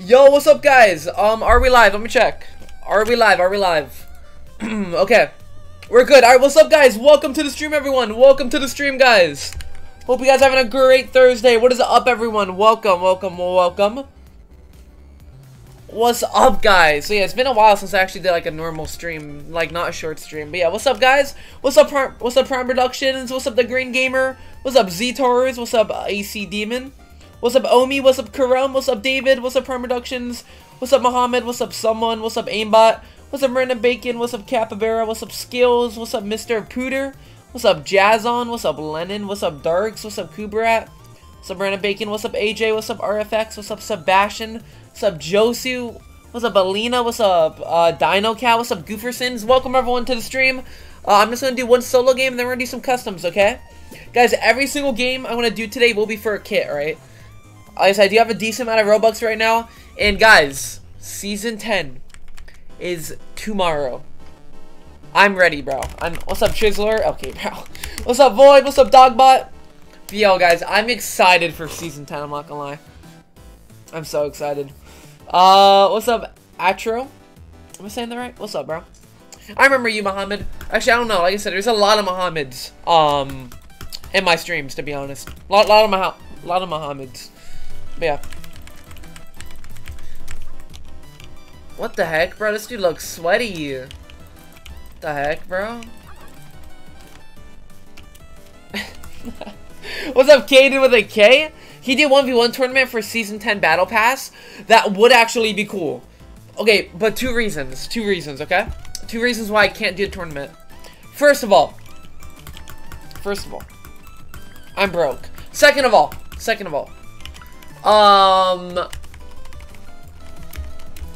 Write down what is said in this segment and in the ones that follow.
Yo, what's up, guys? Um, are we live? Let me check. Are we live? Are we live? okay. We're good. Alright, what's up, guys? Welcome to the stream, everyone. Welcome to the stream, guys. Hope you guys having a great Thursday. What is up, everyone? Welcome, welcome, welcome. What's up, guys? So, yeah, it's been a while since I actually did, like, a normal stream. Like, not a short stream. But, yeah, what's up, guys? What's up, Prime, what's up, Prime Productions? What's up, The Green Gamer? What's up, Z-Torres? What's up, AC Demon? What's up, Omi? What's up, Karam? What's up, David? What's up, Prime Productions? What's up, Mohammed? What's up, Someone? What's up, Aimbot? What's up, Brandon Bacon? What's up, Capybara? What's up, Skills? What's up, Mr. Pooter? What's up, Jazzon? What's up, Lennon? What's up, Darks? What's up, Kubrat? What's up, Brandon Bacon? What's up, AJ? What's up, RFX? What's up, Sebastian? What's up, Josu? What's up, Alina? What's up, uh, Dino Cat? What's up, Goofersons? Welcome, everyone, to the stream. Uh, I'm just gonna do one solo game, and then we're gonna do some customs, okay? Guys, every single game I'm gonna do today will be for a kit, alright? Like I said, I do have a decent amount of Robux right now. And guys, Season 10 is tomorrow. I'm ready, bro. I'm, what's up, Chiseler? Okay, bro. What's up, Void? What's up, Dogbot? Yo, guys, I'm excited for Season 10, I'm not gonna lie. I'm so excited. Uh, what's up, Atro? Am I saying that right? What's up, bro? I remember you, Muhammad. Actually, I don't know. Like I said, there's a lot of Muhammads, um, in my streams, to be honest. A lot, lot of Mah a lot of Muhammads. But yeah. What the heck, bro? This dude looks sweaty. What the heck, bro? What's up, Caden with a K? He did 1v1 tournament for Season 10 Battle Pass. That would actually be cool. Okay, but two reasons. Two reasons, okay? Two reasons why I can't do a tournament. First of all. First of all. I'm broke. Second of all. Second of all. Um,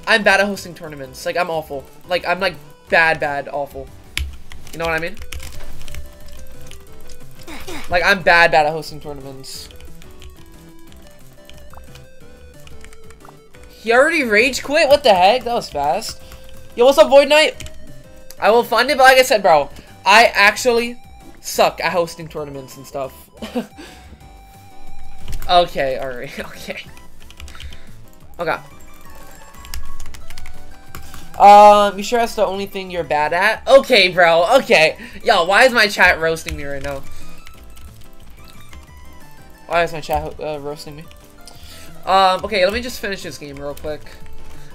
I'm bad at hosting tournaments. Like, I'm awful. Like, I'm like bad, bad, awful. You know what I mean? Like, I'm bad, bad at hosting tournaments. He already rage quit? What the heck? That was fast. Yo, what's up, Void Knight? I will find it, but like I said, bro, I actually suck at hosting tournaments and stuff. Okay, alright, okay. Okay. Um, you sure that's the only thing you're bad at? Okay, bro, okay. Yo, why is my chat roasting me right now? Why is my chat uh, roasting me? Um, okay, let me just finish this game real quick.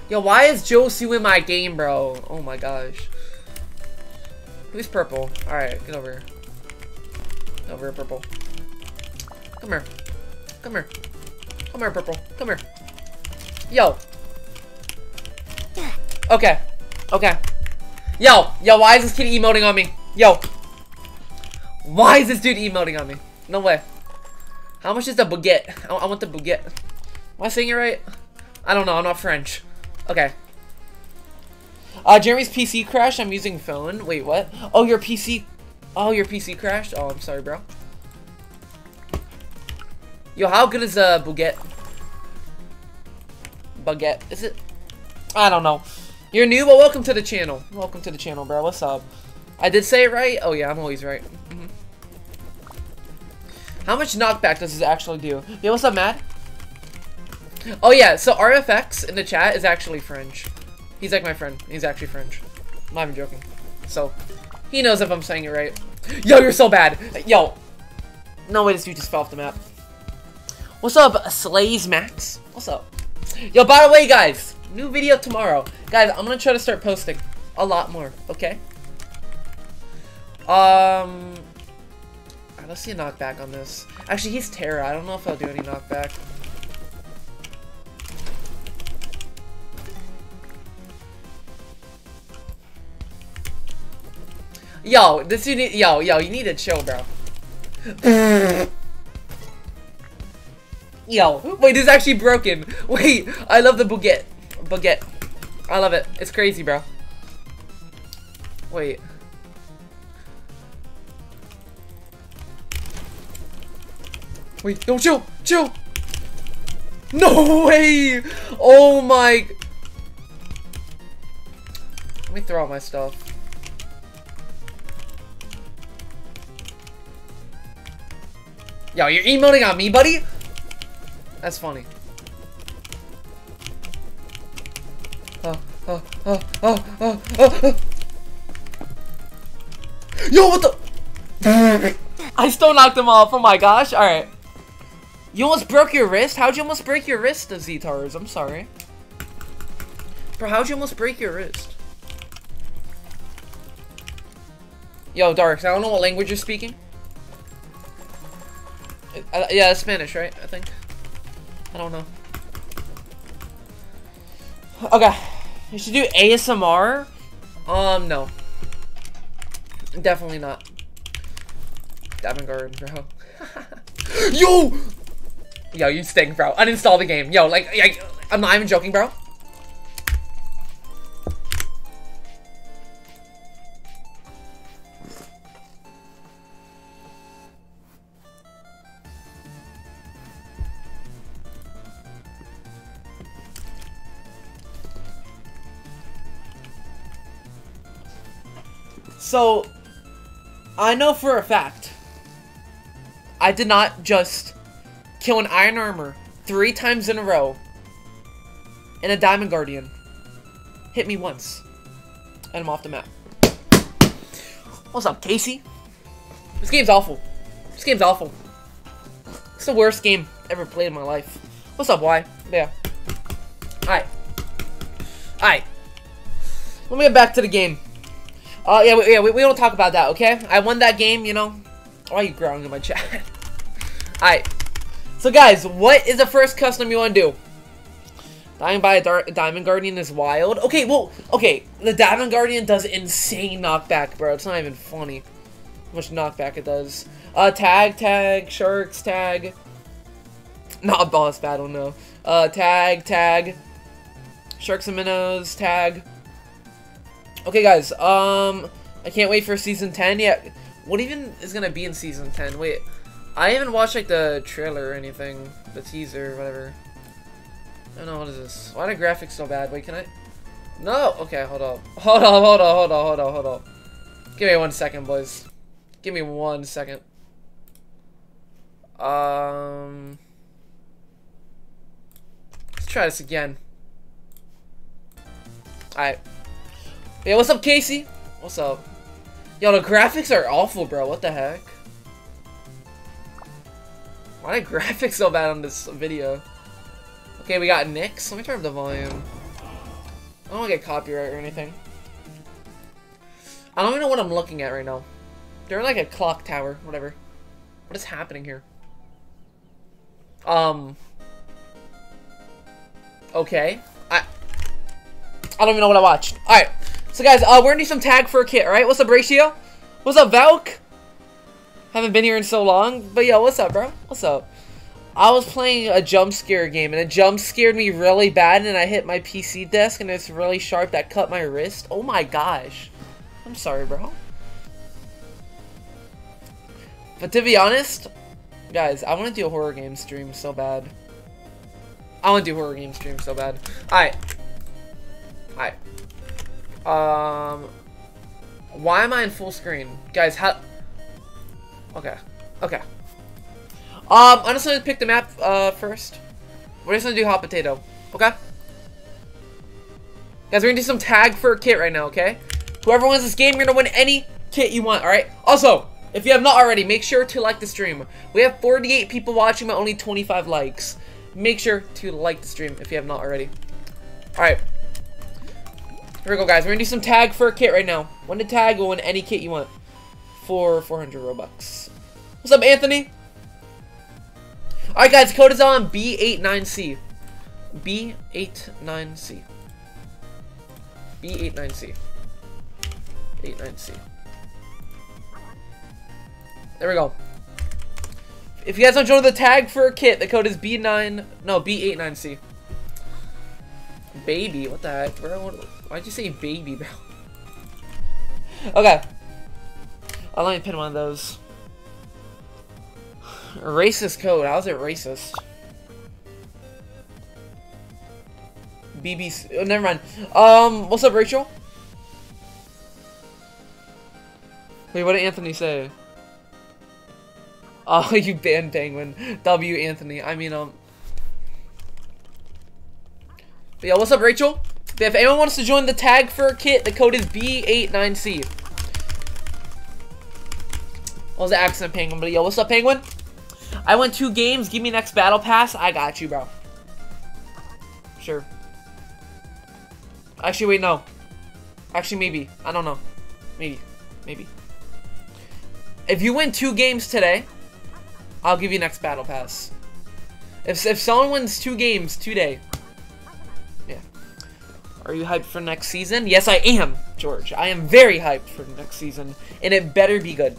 Yo, why is Josu in my game, bro? Oh my gosh. Who's purple? Alright, get over here. Get over here, purple. Come here. Come here. Come here, Purple. Come here. Yo. Okay. Okay. Yo. Yo, why is this kid emoting on me? Yo. Why is this dude emoting on me? No way. How much is the baguette? I, I want the baguette. Am I saying it right? I don't know. I'm not French. Okay. Uh, Jeremy's PC crashed. I'm using phone. Wait, what? Oh, your PC... Oh, your PC crashed? Oh, I'm sorry, bro. Yo, how good is a uh, baguette? Baguette. Is it? I don't know. You're new, but welcome to the channel. Welcome to the channel, bro. What's up? I did say it right? Oh, yeah, I'm always right. Mm -hmm. How much knockback does this actually do? Yo, what's up, Matt? Oh, yeah, so RFX in the chat is actually French. He's like my friend. He's actually French. I'm not even joking. So, he knows if I'm saying it right. Yo, you're so bad. Yo. No way this dude just fell off the map. What's up, Slays Max? What's up? Yo, by the way, guys, new video tomorrow. Guys, I'm gonna try to start posting a lot more, okay? Um, right, let's see a knockback on this. Actually, he's Terra. I don't know if I'll do any knockback. Yo, this you need, yo, yo, you need to chill, bro. Yo, wait, this is actually broken. Wait, I love the baguette. Baguette. I love it. It's crazy, bro. Wait. Wait, don't chill, chill. No way! Oh my. Let me throw out my stuff. Yo, you're emoting on me, buddy? That's funny. oh, oh, oh, oh, oh, oh. Yo, what the? I still knocked him off. Oh my gosh. All right. You almost broke your wrist? How'd you almost break your wrist, Zetars? I'm sorry. Bro, how'd you almost break your wrist? Yo, Darks, I don't know what language you're speaking. Uh, yeah, Spanish, right? I think. I don't know. Okay. You should do ASMR? Um, no. Definitely not. Diamond Guard, bro. Yo! Yo, you stink, bro. Uninstall the game. Yo, like, like, I'm not even joking, bro. So, I know for a fact, I did not just kill an Iron Armor three times in a row and a Diamond Guardian. Hit me once. And I'm off the map. What's up, Casey? This game's awful. This game's awful. It's the worst game ever played in my life. What's up, Y? Yeah. Alright. Alright. Let me get back to the game. Oh, uh, yeah, we, yeah, we, we don't talk about that, okay? I won that game, you know? Why are you growling in my chat? Alright. So, guys, what is the first custom you want to do? Dying by a Diamond Guardian is wild. Okay, well, okay. The Diamond Guardian does insane knockback, bro. It's not even funny how much knockback it does. Uh, tag, tag, sharks, tag. Not boss battle, no. Uh, tag, tag. Sharks and minnows, tag. Okay, guys, um, I can't wait for Season 10. Yeah, what even is gonna be in Season 10? Wait, I haven't watched, like, the trailer or anything. The teaser, whatever. I don't know, what is this? Why are the graphics so bad? Wait, can I? No! Okay, hold up. Hold on, hold on, hold on, hold on, hold on. Give me one second, boys. Give me one second. Um... Let's try this again. Alright. Yeah, what's up, Casey? What's up? Yo, the graphics are awful, bro. What the heck? Why are graphics so bad on this video? Okay, we got Nyx. Let me turn up the volume. I don't want to get copyright or anything. I don't even know what I'm looking at right now. They're like a clock tower, whatever. What is happening here? Um. Okay. I. I don't even know what I watched. Alright. So guys, uh, we're gonna do some tag for a kit, alright? What's up, Ratio? What's up, Valk? Haven't been here in so long, but yo, what's up, bro? What's up? I was playing a jump scare game, and it jump scared me really bad, and I hit my PC desk, and it's really sharp that cut my wrist. Oh my gosh. I'm sorry, bro. But to be honest, guys, I want to do a horror game stream so bad. I want to do horror game stream so bad. Alright. Alright. Um, why am I in full screen? Guys, how... Okay. Okay. Um, I'm just gonna pick the map, uh, first. We're just gonna do hot potato. Okay? Guys, we're gonna do some tag for a kit right now, okay? Whoever wins this game, you're gonna win any kit you want, alright? Also, if you have not already, make sure to like the stream. We have 48 people watching, but only 25 likes. Make sure to like the stream if you have not already. Alright. Here we go, guys. We're gonna do some tag for a kit right now. One to tag, will win any kit you want. For 400 Robux. What's up, Anthony? Alright, guys. Code is on B89C. B89C. B89C. 89C. There we go. If you guys want to join the tag for a kit, the code is B9, no, B89C. Baby, what the heck, Why'd you say baby, bro? okay. I'll let me pin one of those. Racist code. How's it racist? BBC. Oh, never mind. Um, what's up, Rachel? Wait, what did Anthony say? Oh, you banned Penguin. W, Anthony. I mean, um... But what's up, Rachel? If anyone wants to join the tag for a kit, the code is B89C. What was the accent, Penguin? But yo, what's up, Penguin? I won two games. Give me next battle pass. I got you, bro. Sure. Actually, wait, no. Actually, maybe. I don't know. Maybe. Maybe. If you win two games today, I'll give you next battle pass. If, if someone wins two games today. Are you hyped for next season? Yes, I am, George. I am very hyped for next season, and it better be good.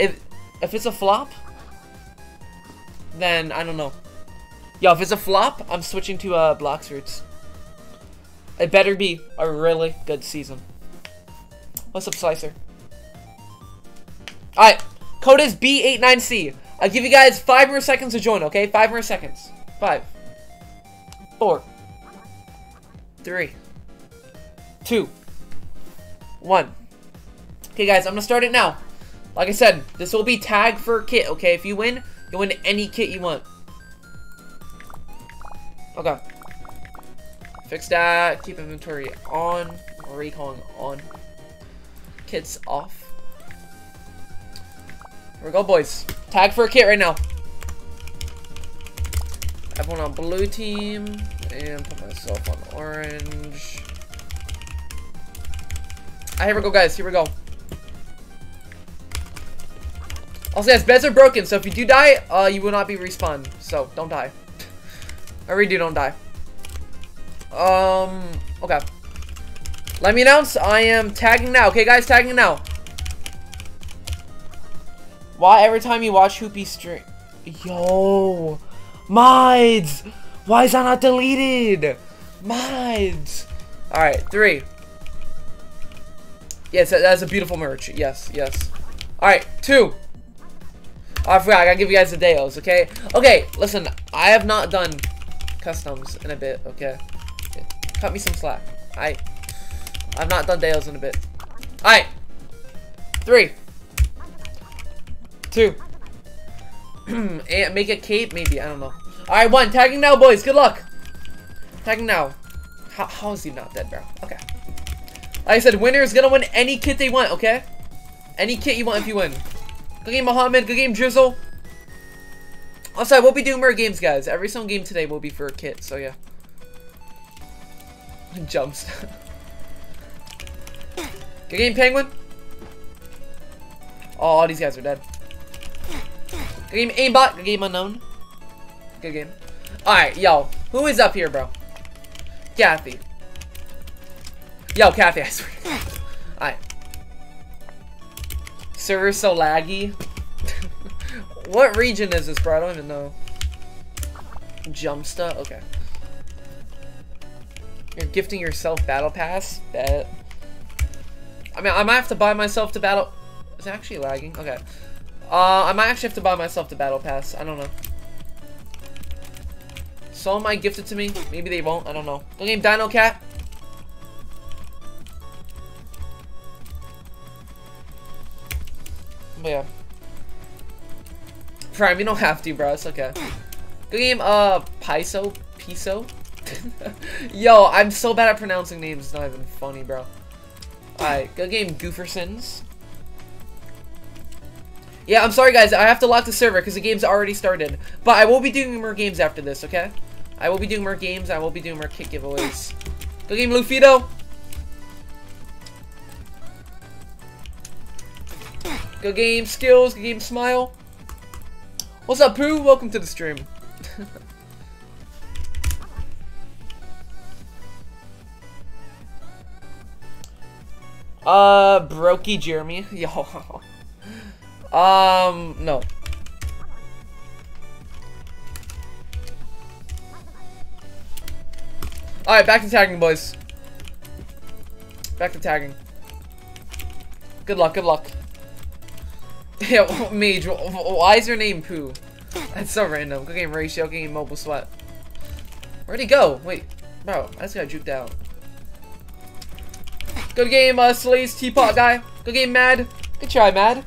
If if it's a flop, then I don't know. Yo, if it's a flop, I'm switching to uh, Blox Fruits. It better be a really good season. What's up, Slicer? Alright, code is B89C. I'll give you guys five more seconds to join, okay? Five more seconds. Five. Four. Three. Two. One. Okay, guys, I'm gonna start it now. Like I said, this will be tag for a kit, okay? If you win, you win any kit you want. Okay. Fix that. Keep inventory on. Recalling on. Kits off. Here we go, boys. Tag for a kit right now. Everyone on blue team. And put myself on orange. Ah, here we go, guys. Here we go. Also, yes, beds are broken, so if you do die, uh, you will not be respawned. So, don't die. I really do don't die. Um, okay. Let me announce, I am tagging now. Okay, guys, tagging now. Why every time you watch Hoopy stream... Yo! Mides! Why is that not deleted? Mides! Alright, three. Yes, that's a beautiful merch. Yes, yes. Alright, two. Oh, I forgot, I gotta give you guys the Deos, okay? Okay, listen, I have not done customs in a bit, okay? Cut me some slack. I, I've not done Deos in a bit. Alright. Three two. and make a cape, maybe. I don't know. Alright, one. Tagging now, boys. Good luck. Tagging now. How, how is he not dead, bro? Okay. I said, winner is gonna win any kit they want, okay? Any kit you want if you win. Good game, Muhammad. Good game, Drizzle. Also, we'll be doing more games, guys. Every single game today will be for a kit, so yeah. Jumps. Good game, Penguin. Oh, all these guys are dead. Good game, aimbot. Good game, unknown. Good game. Alright, yo. Who is up here, bro? Kathy. Yo, Kathy, I swear. Alright. Server so laggy. what region is this, bro? I don't even know. Jumpsta? Okay. You're gifting yourself Battle Pass? Bet. I mean, I might have to buy myself the Battle... Is it actually lagging? Okay. Uh, I might actually have to buy myself the battle pass. I don't know. Someone might gift it to me. Maybe they won't. I don't know. Go game Dino Cat. But yeah. Prime, you don't have to, bro. It's okay. Good game, uh, Piso? Piso? Yo, I'm so bad at pronouncing names. It's not even funny, bro. Alright, good game, Goofersons. Yeah, I'm sorry guys, I have to lock the server because the game's already started. But I will be doing more games after this, okay? I will be doing more games, I will be doing more kick giveaways. Good game, Lufido! Good game, Skills, good game, Smile. What's up, Pooh? Welcome to the stream. uh, Brokey Jeremy. Yo. Um, no. Alright, back to tagging, boys. Back to tagging. Good luck, good luck. yeah, Mage, why is your name Pooh? That's so random. Good game ratio, good game mobile sweat. Where'd he go? Wait, bro, I just got juked out. Good game, uh, Slays Teapot guy. Good game, Mad. Good try, Mad.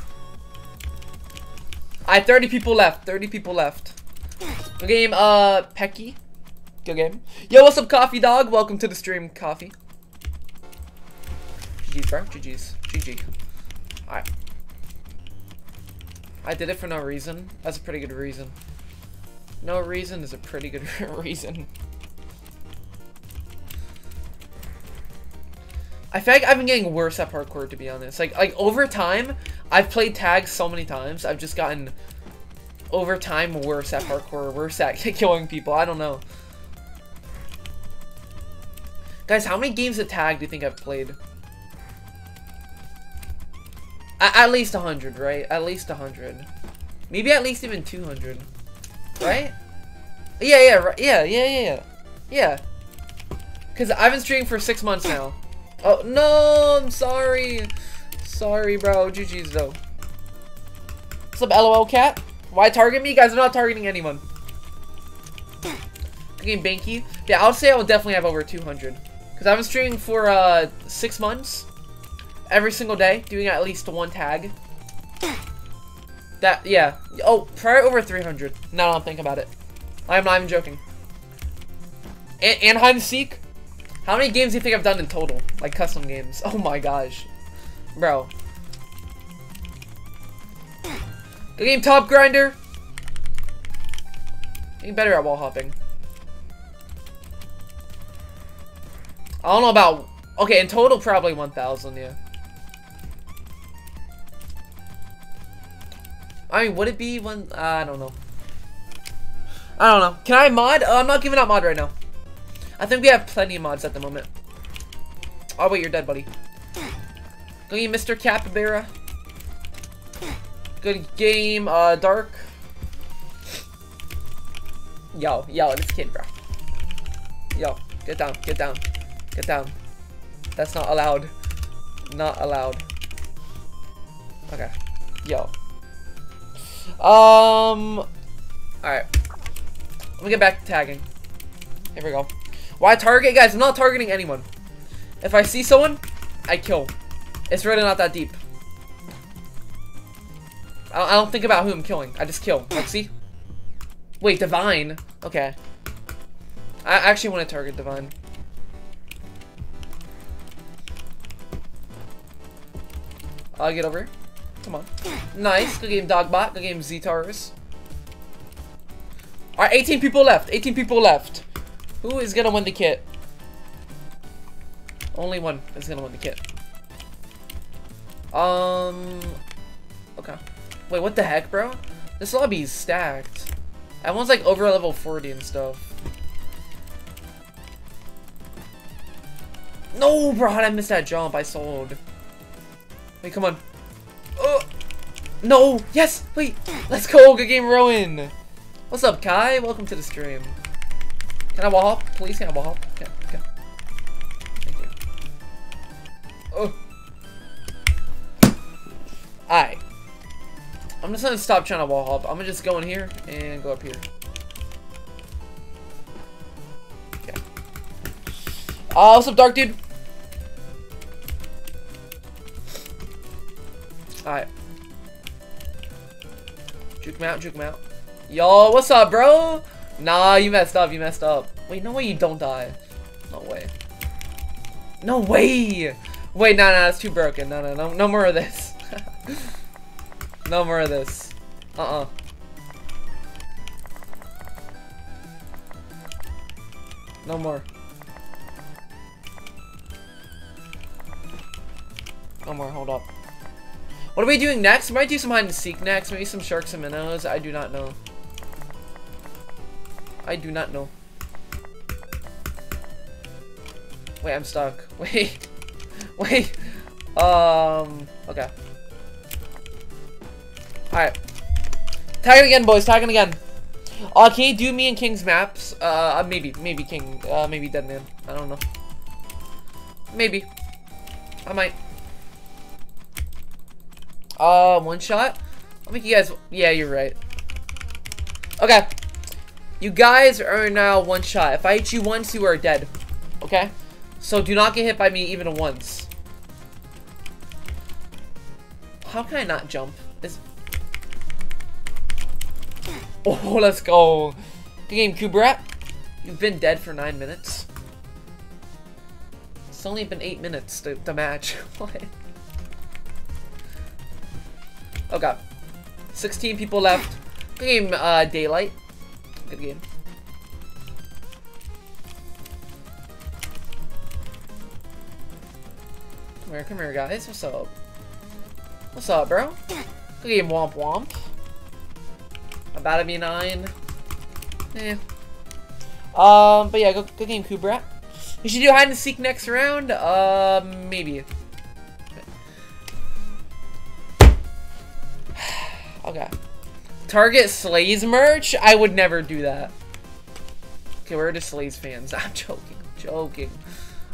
I 30 people left. 30 people left. Good game, uh, Pecky. Good game. Yo, what's up, Coffee Dog? Welcome to the stream, Coffee. GG's, bro. GG's. GG. Alright. I did it for no reason. That's a pretty good reason. No reason is a pretty good reason. I feel like I've been getting worse at parkour, to be honest. Like, like over time, I've played tag so many times. I've just gotten over time worse at parkour, worse at killing people. I don't know. Guys, how many games of tag do you think I've played? At, least 100, right? At least 100. Maybe at least even 200. Right? Yeah, yeah, right. Yeah, yeah, yeah, yeah. Because I've been streaming for six months now. Oh, no, I'm sorry. Sorry, bro. GG's, though. What's up, LOL cat? Why target me? Guys, are not targeting anyone. Game Banky. Yeah, I'll say I will definitely have over 200. Because I've been streaming for uh, six months. Every single day. Doing at least one tag. That, yeah. Oh, probably over 300. Now I don't think about it. I'm not even joking. Hide and seek. How many games do you think I've done in total? Like custom games. Oh my gosh. Bro. Good game, Top Grinder. Getting better at wall hopping. I don't know about... Okay, in total, probably 1,000, yeah. I mean, would it be one? Uh, I don't know. I don't know. Can I mod? Uh, I'm not giving out mod right now. I think we have plenty of mods at the moment. Oh, wait, you're dead, buddy. Go Mr. Capybara. Good game, uh, Dark. Yo, yo, this kid, bro. Yo, get down, get down, get down. That's not allowed. Not allowed. Okay. Yo. Um. Alright. Let me get back to tagging. Here we go. Why target? Guys, I'm not targeting anyone. If I see someone, I kill. It's really not that deep. I, don't think about who I'm killing. I just kill. Like, see? Wait, Divine. Okay. I actually want to target Divine. I'll get over here. Come on. Nice. Good game, Dogbot. Good game, Z-Taurus. Alright, 18 people left. 18 people left. Who is gonna win the kit? Only one is gonna win the kit. Um... Okay. Wait, what the heck, bro? This lobby is stacked. Everyone's like over level 40 and stuff. No, bro, how did I miss that jump? I sold. Wait, come on. Oh, no, yes, wait, let's go, good game, Rowan. What's up, Kai? Welcome to the stream. Can I wall hop? Please, can I wall hop? Okay, okay. Thank you. Oh. Alright. I'm just gonna stop trying to wall hop. I'm gonna just go in here and go up here. Okay. Uh, what's up, Dark Dude? Alright. Juke him out, juke him out. Yo, what's up, bro? Nah, you messed up, you messed up. Wait, no way you don't die. No way. No way! Wait, no, no, it's too broken. No, no, no, no more of this. no more of this. Uh-uh. No more. No more, hold up. What are we doing next? We might do some hide and seek next. Maybe some sharks and minnows. I do not know. I do not know. Wait, I'm stuck. Wait. Wait. Um, okay. Alright. Tagging again, boys. Tagging again. Uh, can you do me and King's maps? Uh, maybe. Maybe King. Uh, maybe Deadman. I don't know. Maybe. I might. Uh, one shot? I'll make you guys... Yeah, you're right. Okay. You guys are now one shot. If I hit you once, you are dead. Okay? So do not get hit by me even once. How can I not jump? This. Oh, let's go. Good game, Kubrat. You've been dead for nine minutes. It's only been eight minutes to, to match. what? Oh god. 16 people left. Good game, uh, Daylight. Good game. Come here, come here, guys. What's up? What's up, bro? Good game, Womp Womp. About to be 9. Eh. Um, but yeah, good, good game, Kubrat. You should do hide and seek next round? Uh, maybe. Okay. Target Slaze merch? I would never do that. Okay, we're the Slaze fans. I'm joking. joking.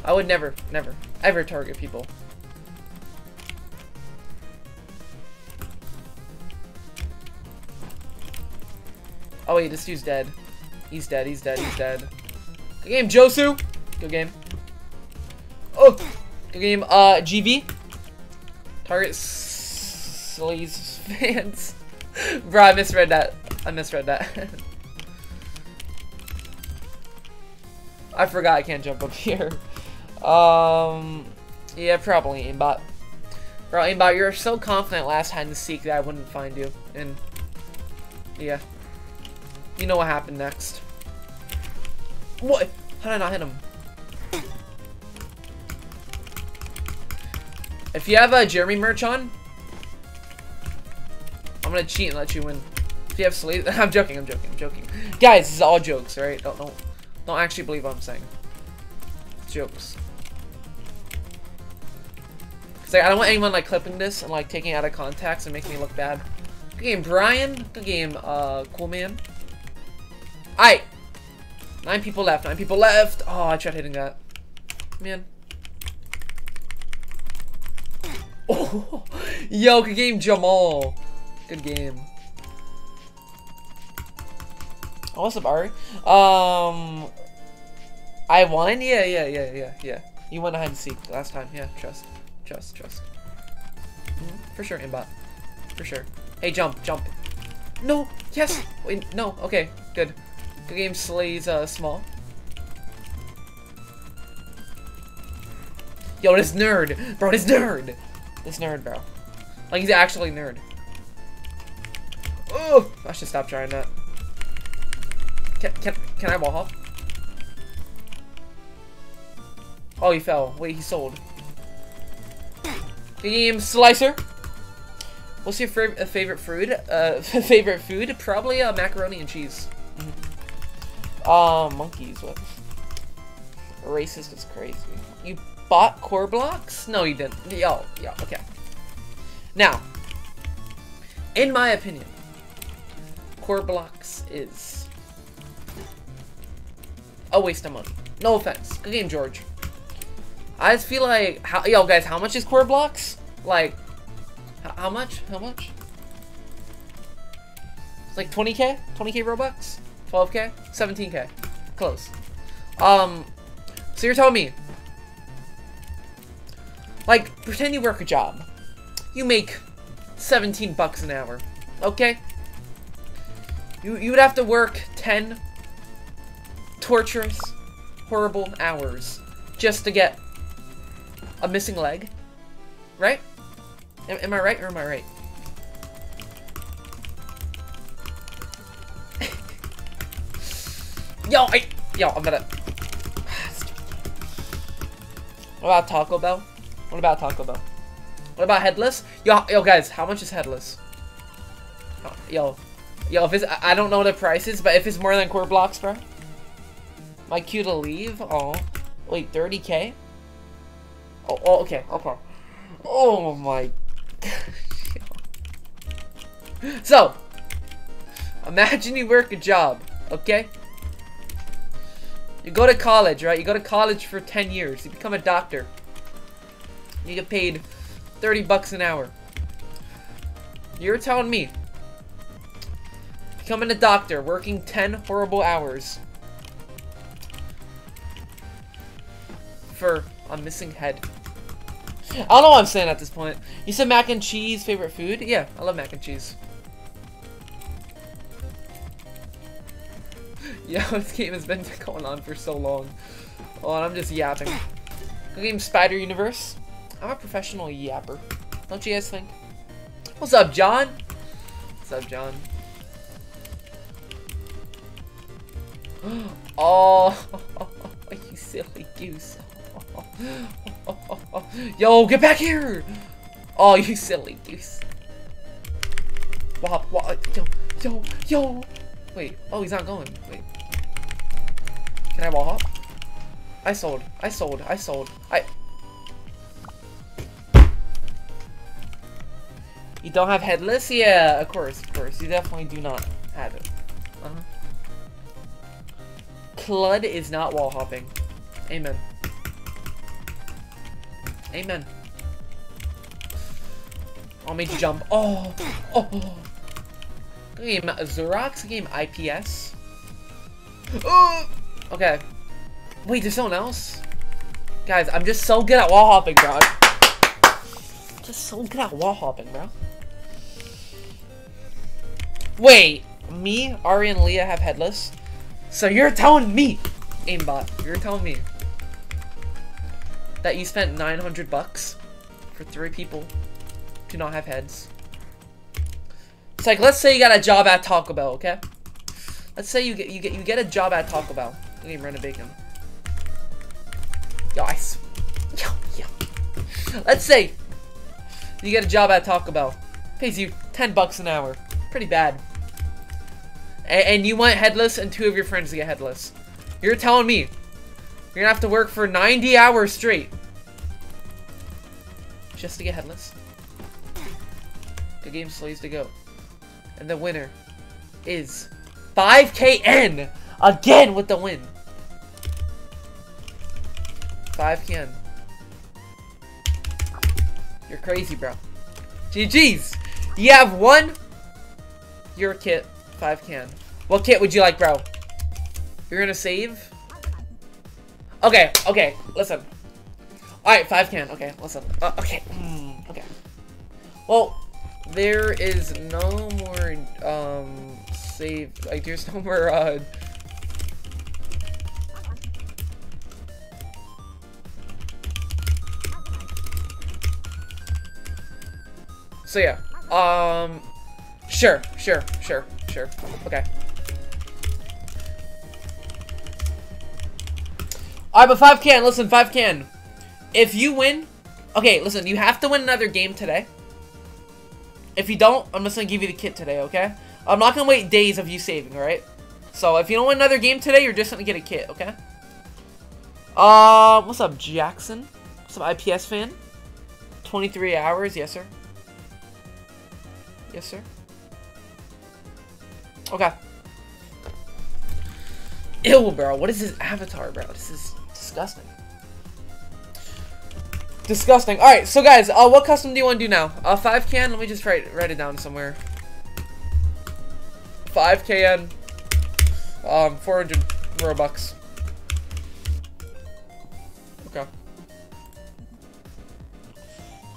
I would never, never, ever target people. Oh wait, this dude's dead. He's dead, he's dead, he's dead. Good game, Josu! Good game. Oh! Good game, uh, GV. Target Slaze fans. Bro, I misread that. I misread that. I forgot I can't jump up here. Um, yeah, probably aimbot. Bro, aimbot, you were so confident last time to seek that I wouldn't find you. And, yeah. You know what happened next. What? How did I not hit him? If you have a Jeremy merch on, I'm gonna cheat and let you win. If you have sleep, I'm joking, I'm joking, I'm joking. Guys, this is all jokes, right? Don't, don't, don't actually believe what I'm saying. It's jokes. Cause like, I don't want anyone like clipping this and like taking out of context and making me look bad. Good game, Brian. Good game, uh, cool man. Alright. Nine people left, nine people left. Oh, I tried hitting that. Man. Oh, yo, good game, Jamal. Good game. Oh, what's up, Ari? Um, I won? Yeah, yeah, yeah, yeah, yeah. You went ahead and seek last time. Yeah, trust. Trust, trust. Mm -hmm. For sure, aimbot. For sure. Hey, jump, jump. No! Yes! Wait, no. Okay, good. Good game slays uh, small. Yo, this nerd! Bro, this nerd! This nerd, bro. Like, he's actually nerd. Oh, I should stop trying that. Can, can, can I wall hop? Oh, he fell. Wait, he sold. Game Slicer. What's your favorite uh, favorite food? Uh, favorite food? Probably uh, macaroni and cheese. Mm. Uh, monkeys. What? Racist is crazy. You bought Korblox? No, you didn't. Yo, yo, okay. Now, in my opinion, Korblox is a waste of money. No offense. Good game, George. I just feel like, how, yo, guys, how much is Korblox? Like, how much? How much? It's like 20k? 20k Robux? 12k? 17k? Close. Um, so you're telling me, like, pretend you work a job. You make 17 bucks an hour, okay? You, you would have to work 10 torturous, horrible hours just to get a missing leg. Right? Am, am I right or am I right? yo, I, yo, I'm gonna... what about Taco Bell? What about Taco Bell? What about Headless? Yo, yo, guys, how much is Headless? Yo, Yo, if it's, I don't know the prices, but if it's more than Korblox, bro. My cue to leave? Oh. Wait, 30k? Oh, oh okay, okay. Oh my So, imagine you work a job, okay? You go to college, right? You go to college for 10 years. You become a doctor. You get paid 30 bucks an hour. You're telling me Becoming a doctor, working 10 horrible hours. For a missing head. I don't know what I'm saying at this point. You said mac and cheese, favorite food? Yeah, I love mac and cheese. Yeah, this game has been going on for so long. Oh, and I'm just yapping. Game Spider Universe. I'm a professional yapper. Don't you guys think? What's up, John? What's up, John? Oh, you silly goose. Yo, get back here! Oh, you silly goose. Wop, wop, yo, yo, yo! Wait, oh, he's not going. Wait. Can I wall hop? I sold, I sold, I sold, I... You don't have headless? Yeah, of course, of course. You definitely do not have it. Uh -huh. Clud is not wall hopping. Amen. Amen. I'll make you jump. Oh! Oh! Game Xerox, game IPS. Oh! Okay. Wait, there's someone else? Guys, I'm just so good at wall hopping, bro. just so good at wall hopping, bro. Wait, me, Ari, and Leah have headless? So you're telling me, aimbot, you're telling me that you spent 900 bucks for three people to not have heads? It's like, let's say you got a job at Taco Bell, okay? Let's say you get you get you get a job at Taco Bell. Look at Brenda Bacon. Yo, I yo, yo. Let's say you get a job at Taco Bell. Pays you 10 bucks an hour. Pretty bad. And you went headless and two of your friends get headless. You're telling me you're gonna have to work for 90 hours straight just to get headless? The game slays to go. And the winner is 5KN again with the win. 5KN. You're crazy, bro. GG's. You have one. Your kit. 5 can. What kit would you like, bro? You're gonna save? Okay, okay, listen. Alright, 5 can. Okay, listen. Uh, okay, mm, okay. Well, there is no more, um, save, like, there's no more, uh, So yeah, um, sure, sure, sure, sure, okay. Alright, but 5 can, listen, 5 can. If you win, okay, listen, you have to win another game today. If you don't, I'm just gonna give you the kit today, okay? I'm not gonna wait days of you saving, alright? So if you don't win another game today, you're just gonna get a kit, okay? Uh, what's up, Jackson? What's up, IPS fan? 23 hours, yes, sir. Yes, sir. Okay. Ew, bro. What is this avatar, bro? This is disgusting. Disgusting. Alright, so guys, uh, what custom do you want to do now? Uh, 5 can? Let me just write, write it down somewhere. 5 can. Um, 400 Robux. Okay.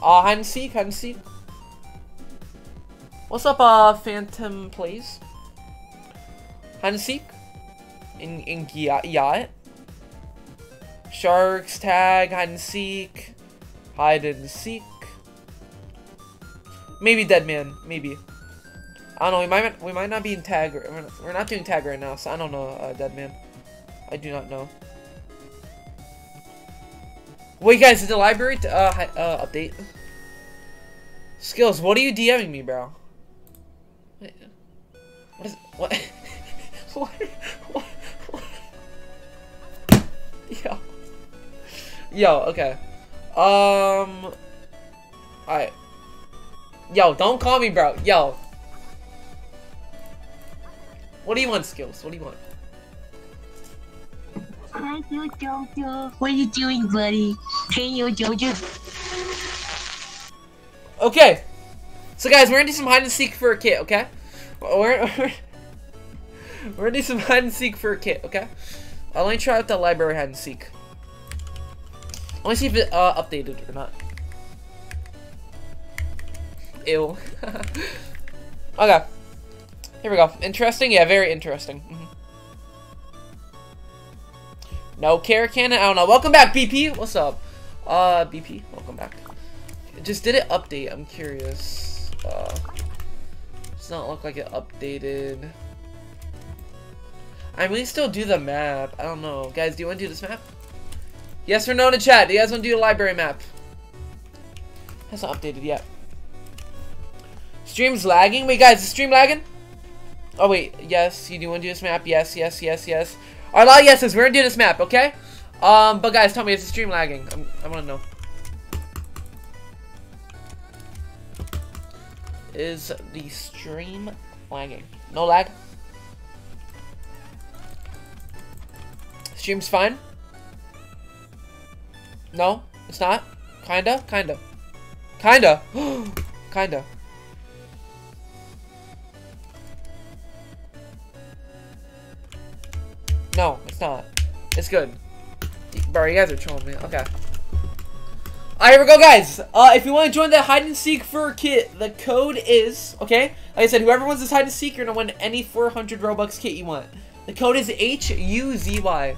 Uh, hide and seek, hide and seek. What's up, uh, Phantom Plays? Hide and seek? In, in yacht? Sharks, tag, hide and seek. Hide and seek. Maybe Dead Man. Maybe. I don't know. We might we might not be in tag. We're not, doing tag right now, so I don't know. Uh, Dead Man. I do not know. Wait, guys, is the library uh, uh, update? Skills, what are you DMing me, bro? What is what? what? Yo. Yo, okay. Um. Alright. Yo, don't call me, bro. Yo. What do you want, Skills? What do you want? Hi, yo, Jojo. What are you doing, buddy? Hey, yo, Jojo. Okay. So, guys, we're gonna do some hide and seek for a kit, okay? We're, we're, we're gonna do some hide and seek for a kit, okay? I'll only try out the library hide and seek. Let me see if it uh, updated or not. Ew. okay. Here we go. Interesting? Yeah, very interesting. Mm -hmm. No care cannon. I don't know. Welcome back, BP. What's up? Uh, BP. Welcome back. Just did it update. I'm curious. Uh, does not look like it updated. I may still do the map. I don't know. Guys, do you want to do this map? Yes or no to chat. Do you guys want to do a library map? That's not updated yet. Stream's lagging? Wait, guys, is stream lagging? Oh, wait. Yes, you do want to do this map? Yes, yes, yes, yes. A lot of yeses. We're going to do this map, okay? Um, but guys, tell me, is the stream lagging? I'm, I want to know. Is the stream lagging? No lag? Stream's fine? No? It's not? Kinda? Kinda. Kinda. Kinda. No, it's not. It's good. Bro, you guys are trolling me. Okay. Alright, here we go, guys. Uh, if you want to join the hide and seek for kit, the code is, okay? Like I said, whoever wins this hide and seek, you're going to win any 400 Robux kit you want. The code is H-U-Z-Y.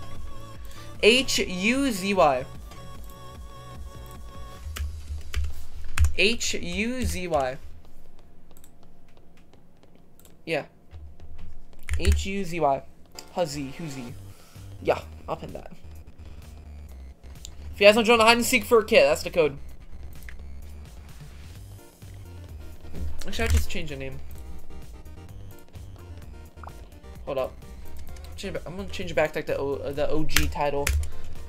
H-U-Z-Y. H-U-Z-Y. Yeah. H-U-Z-Y. Huzzy, Hoozy. Yeah, I'll pin that. If you guys want to join the hide and seek for a kit, that's the code. Actually, I just change the name. Hold up. I'm gonna change it back to like the, uh, the OG title.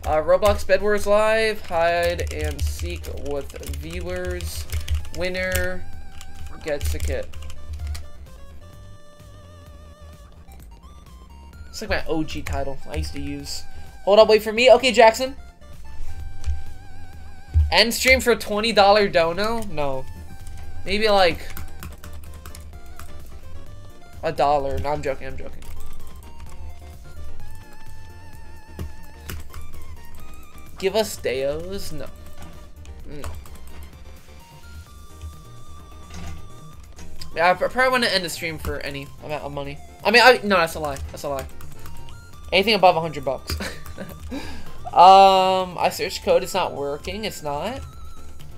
Uh, Roblox Bed Wars Live, hide and seek with viewers. Winner gets a kit. It's like my OG title I used to use. Hold up, wait for me. Okay, Jackson. End stream for $20 dono? No. Maybe like a dollar. No, I'm joking, I'm joking. Give us Deos? No. No. Yeah, I probably want to end the stream for any amount of money. I mean, I, no, that's a lie. That's a lie. Anything above 100 bucks. um, I searched code. It's not working. It's not.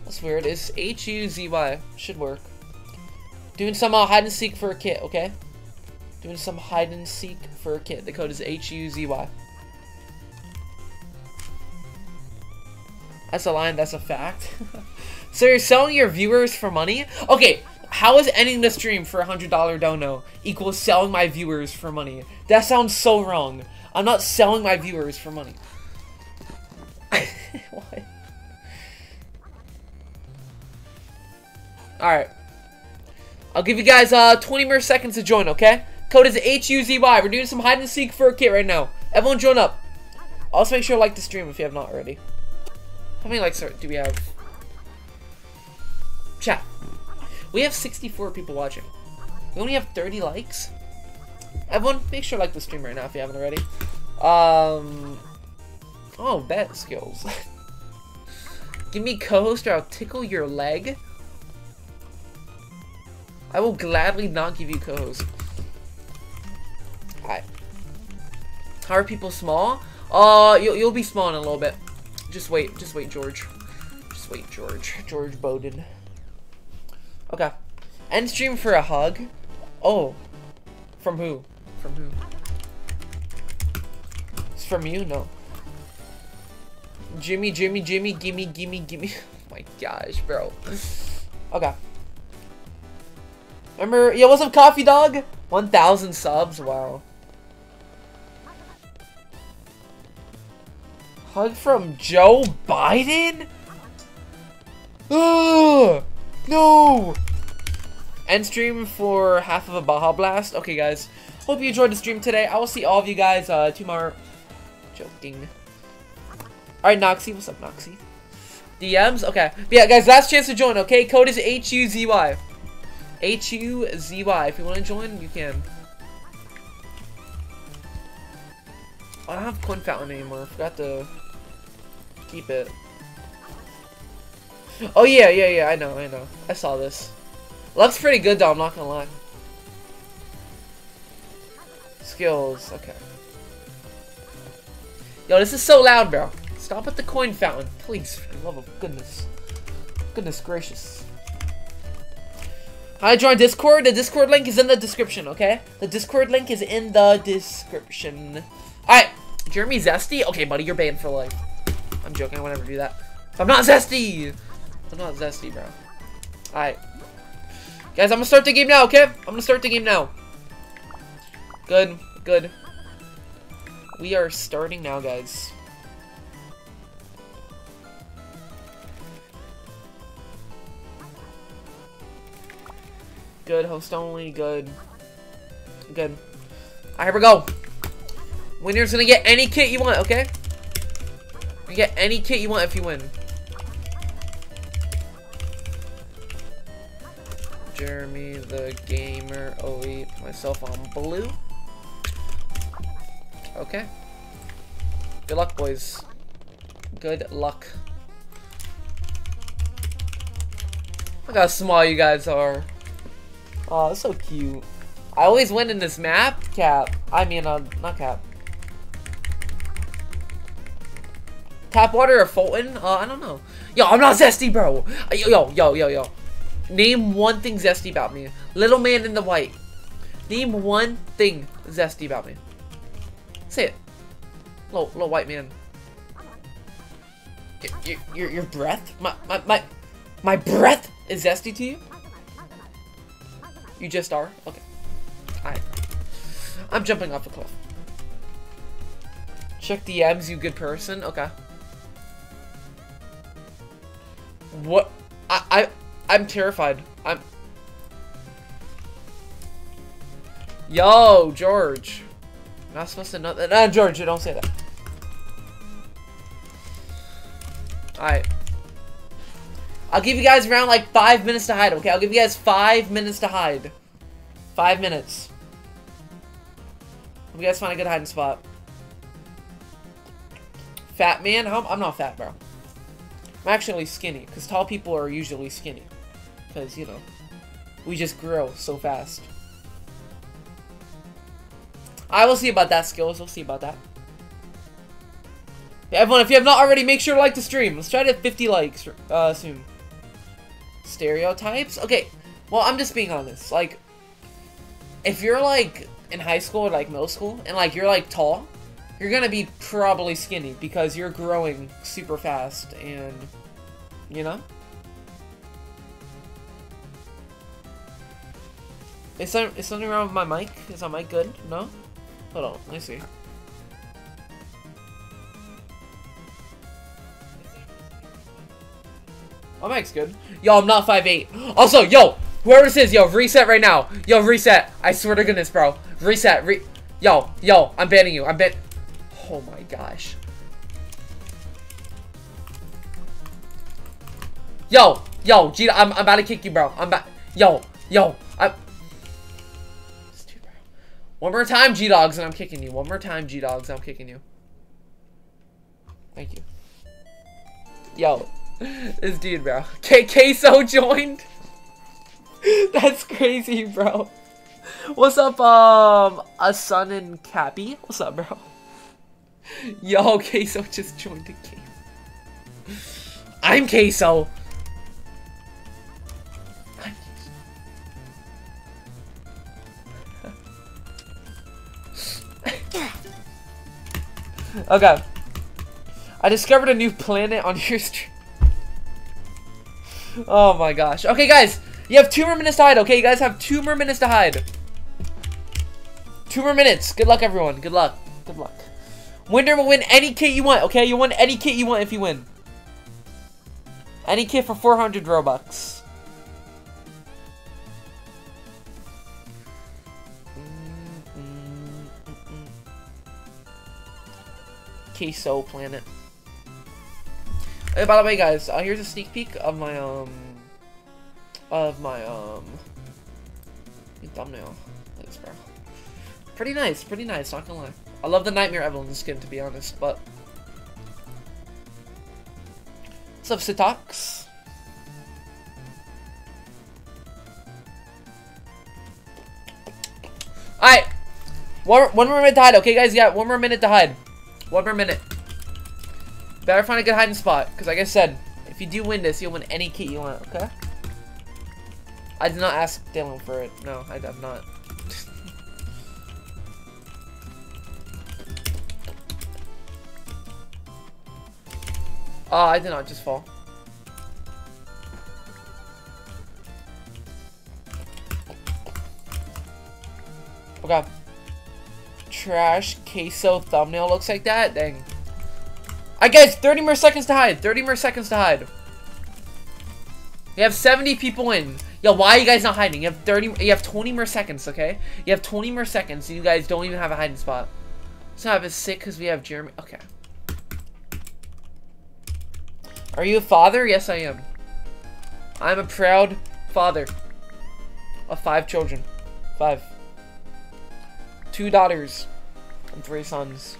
That's weird. It's H-U-Z-Y. Should work. Doing some uh, hide and seek for a kit, okay? Doing some hide and seek for a kit. The code is H-U-Z-Y. That's a line. That's a fact. so you're selling your viewers for money? Okay, how is ending the stream for a $100 dono equals selling my viewers for money? That sounds so wrong. I'm not selling my viewers for money. what? Alright. I'll give you guys uh, 20 more seconds to join, okay? Code is H-U-Z-Y. We're doing some hide and seek for a kit right now. Everyone join up. Also make sure to like the stream if you have not already. How many likes do we have? Chat. We have 64 people watching. We only have 30 likes. Everyone, make sure to like the stream right now if you haven't already. Um, oh, bet skills. Give me co-host or I'll tickle your leg. I will gladly not give you co-host. Hi. How are people small? Uh, you'll, you'll be small in a little bit. Just wait, just wait, George. Just wait, George. George Bowden. Okay. End stream for a hug. Oh. From who? From who? It's from you? No. Jimmy, Jimmy, Jimmy, gimme, gimme, gimme. Oh my gosh, bro. Okay. Remember, yo, what's up, Coffee Dog? 1,000 subs, wow. Hug from Joe Biden? Ugh, no! End stream for half of a Baja Blast. Okay, guys. Hope you enjoyed the stream today. I will see all of you guys uh, tomorrow. Joking. Alright, Noxy. What's up, Noxy? DMs? Okay. But yeah, guys, last chance to join, okay? Code is H-U-Z-Y. H-U-Z-Y. If you want to join, you can. I don't have Coin Fountain anymore. I forgot to keep it. Oh, yeah, yeah, yeah. I know, I know. I saw this. Looks pretty good, though. I'm not gonna lie. Skills. Okay. Yo, this is so loud, bro. Stop at the coin fountain, please. For the love of goodness. Goodness gracious. How to join Discord? The Discord link is in the description, okay? The Discord link is in the description. Alright, Jeremy Zesty? Okay, buddy, you're banned for life. I'm joking, I would never do that. I'm not Zesty! I'm not Zesty, bro. Alright. Guys, I'm gonna start the game now, okay? I'm gonna start the game now. Good, good. We are starting now, guys. Good, host only, good. Good. Alright, here we go. Winner's gonna get any kit you want, okay? You get any kit you want if you win. Jeremy the Gamer 08, myself on blue. Okay. Good luck, boys. Good luck. Look how small you guys are. Oh, so cute. I always win in this map, Cap. I mean, uh, not Cap. Tapwater or Foltyn? Uh, I don't know. Yo, I'm not Zesty, bro. Uh, Yo, yo, yo, yo. Name one thing Zesty about me. Little man in the white. Name one thing Zesty about me. Say it. Little, little white man. Your, your, your, breath? My, my, my, my breath is Zesty to you? You just are? Okay. Alright. I'm jumping off a cliff. Check the DMs, you good person? Okay. What? I, I, I'm terrified. I'm... Yo, George. You're not supposed to know that. No, George, don't say that. Alright. I'll give you guys around like five minutes to hide, okay? I'll give you guys five minutes to hide. Five minutes. Hope you guys find a good hiding spot. Fat man? I'm not fat, bro. I'm actually skinny, because tall people are usually skinny. Because, you know, we just grow so fast. I will see about that, skills. We'll see about that. Everyone, if you have not already, make sure to like the stream. Let's try to 50 likes uh, soon. Stereotypes? Okay, well, I'm just being honest. Like, if you're, like, in high school or, like, middle school, and, like, you're, like, tall, you're gonna be probably skinny because you're growing super fast and, you know? Is, there, is something wrong with my mic? Is my mic good? No? Hold on, let me see. My mic's good. Yo, I'm not 5'8". Also, yo, whoever this is, yo, reset right now. Yo, reset. I swear to goodness, bro. Reset. Re yo, yo, I'm banning you. I'm ban- Oh my gosh. Yo, yo, Gita, I'm, I'm about to kick you, bro. I'm about- Yo, yo, I'm- One more time, G-Dogs, and I'm kicking you. One more time, G-Dogs, and I'm kicking you. Thank you. Yo. This dude, bro. K Queso joined? That's crazy, bro. What's up, um, a son and Cappy? What's up, bro? Yo, Queso just joined the game. I'm Queso. Okay. I discovered a new planet on your stream. Oh my gosh. Okay, guys. You have two more minutes to hide, okay? You guys have two more minutes to hide. Two more minutes. Good luck, everyone. Good luck. Good luck. Winner will win any kit you want, okay? You win any kit you want if you win. Any kit for 400 Robux. Queso planet. Hey, by the way, guys, uh, here's a sneak peek of my, um, of my, um, thumbnail. Pretty nice, pretty nice, not gonna lie. I love the Nightmare Evelyn skin, to be honest, but... What's up, Sitox? Alright! One, one more minute to hide, okay, guys? Yeah, one more minute to hide. One more minute. Better find a good hiding spot, because like I said, if you do win this, you'll win any key you want, okay? I did not ask Dylan for it. No, I did not. Oh, I did not just fall. Oh, okay. Trash queso thumbnail looks like that? Dang. I guys, 30 more seconds to hide. 30 more seconds to hide. You have 70 people in. Yo, why are you guys not hiding? You have 30, you have 20 more seconds, okay? You have 20 more seconds, and you guys don't even have a hiding spot. So I was sick because we have Jeremy. Okay. Are you a father? Yes, I am. I'm a proud father of five children. Five. Two daughters and three sons.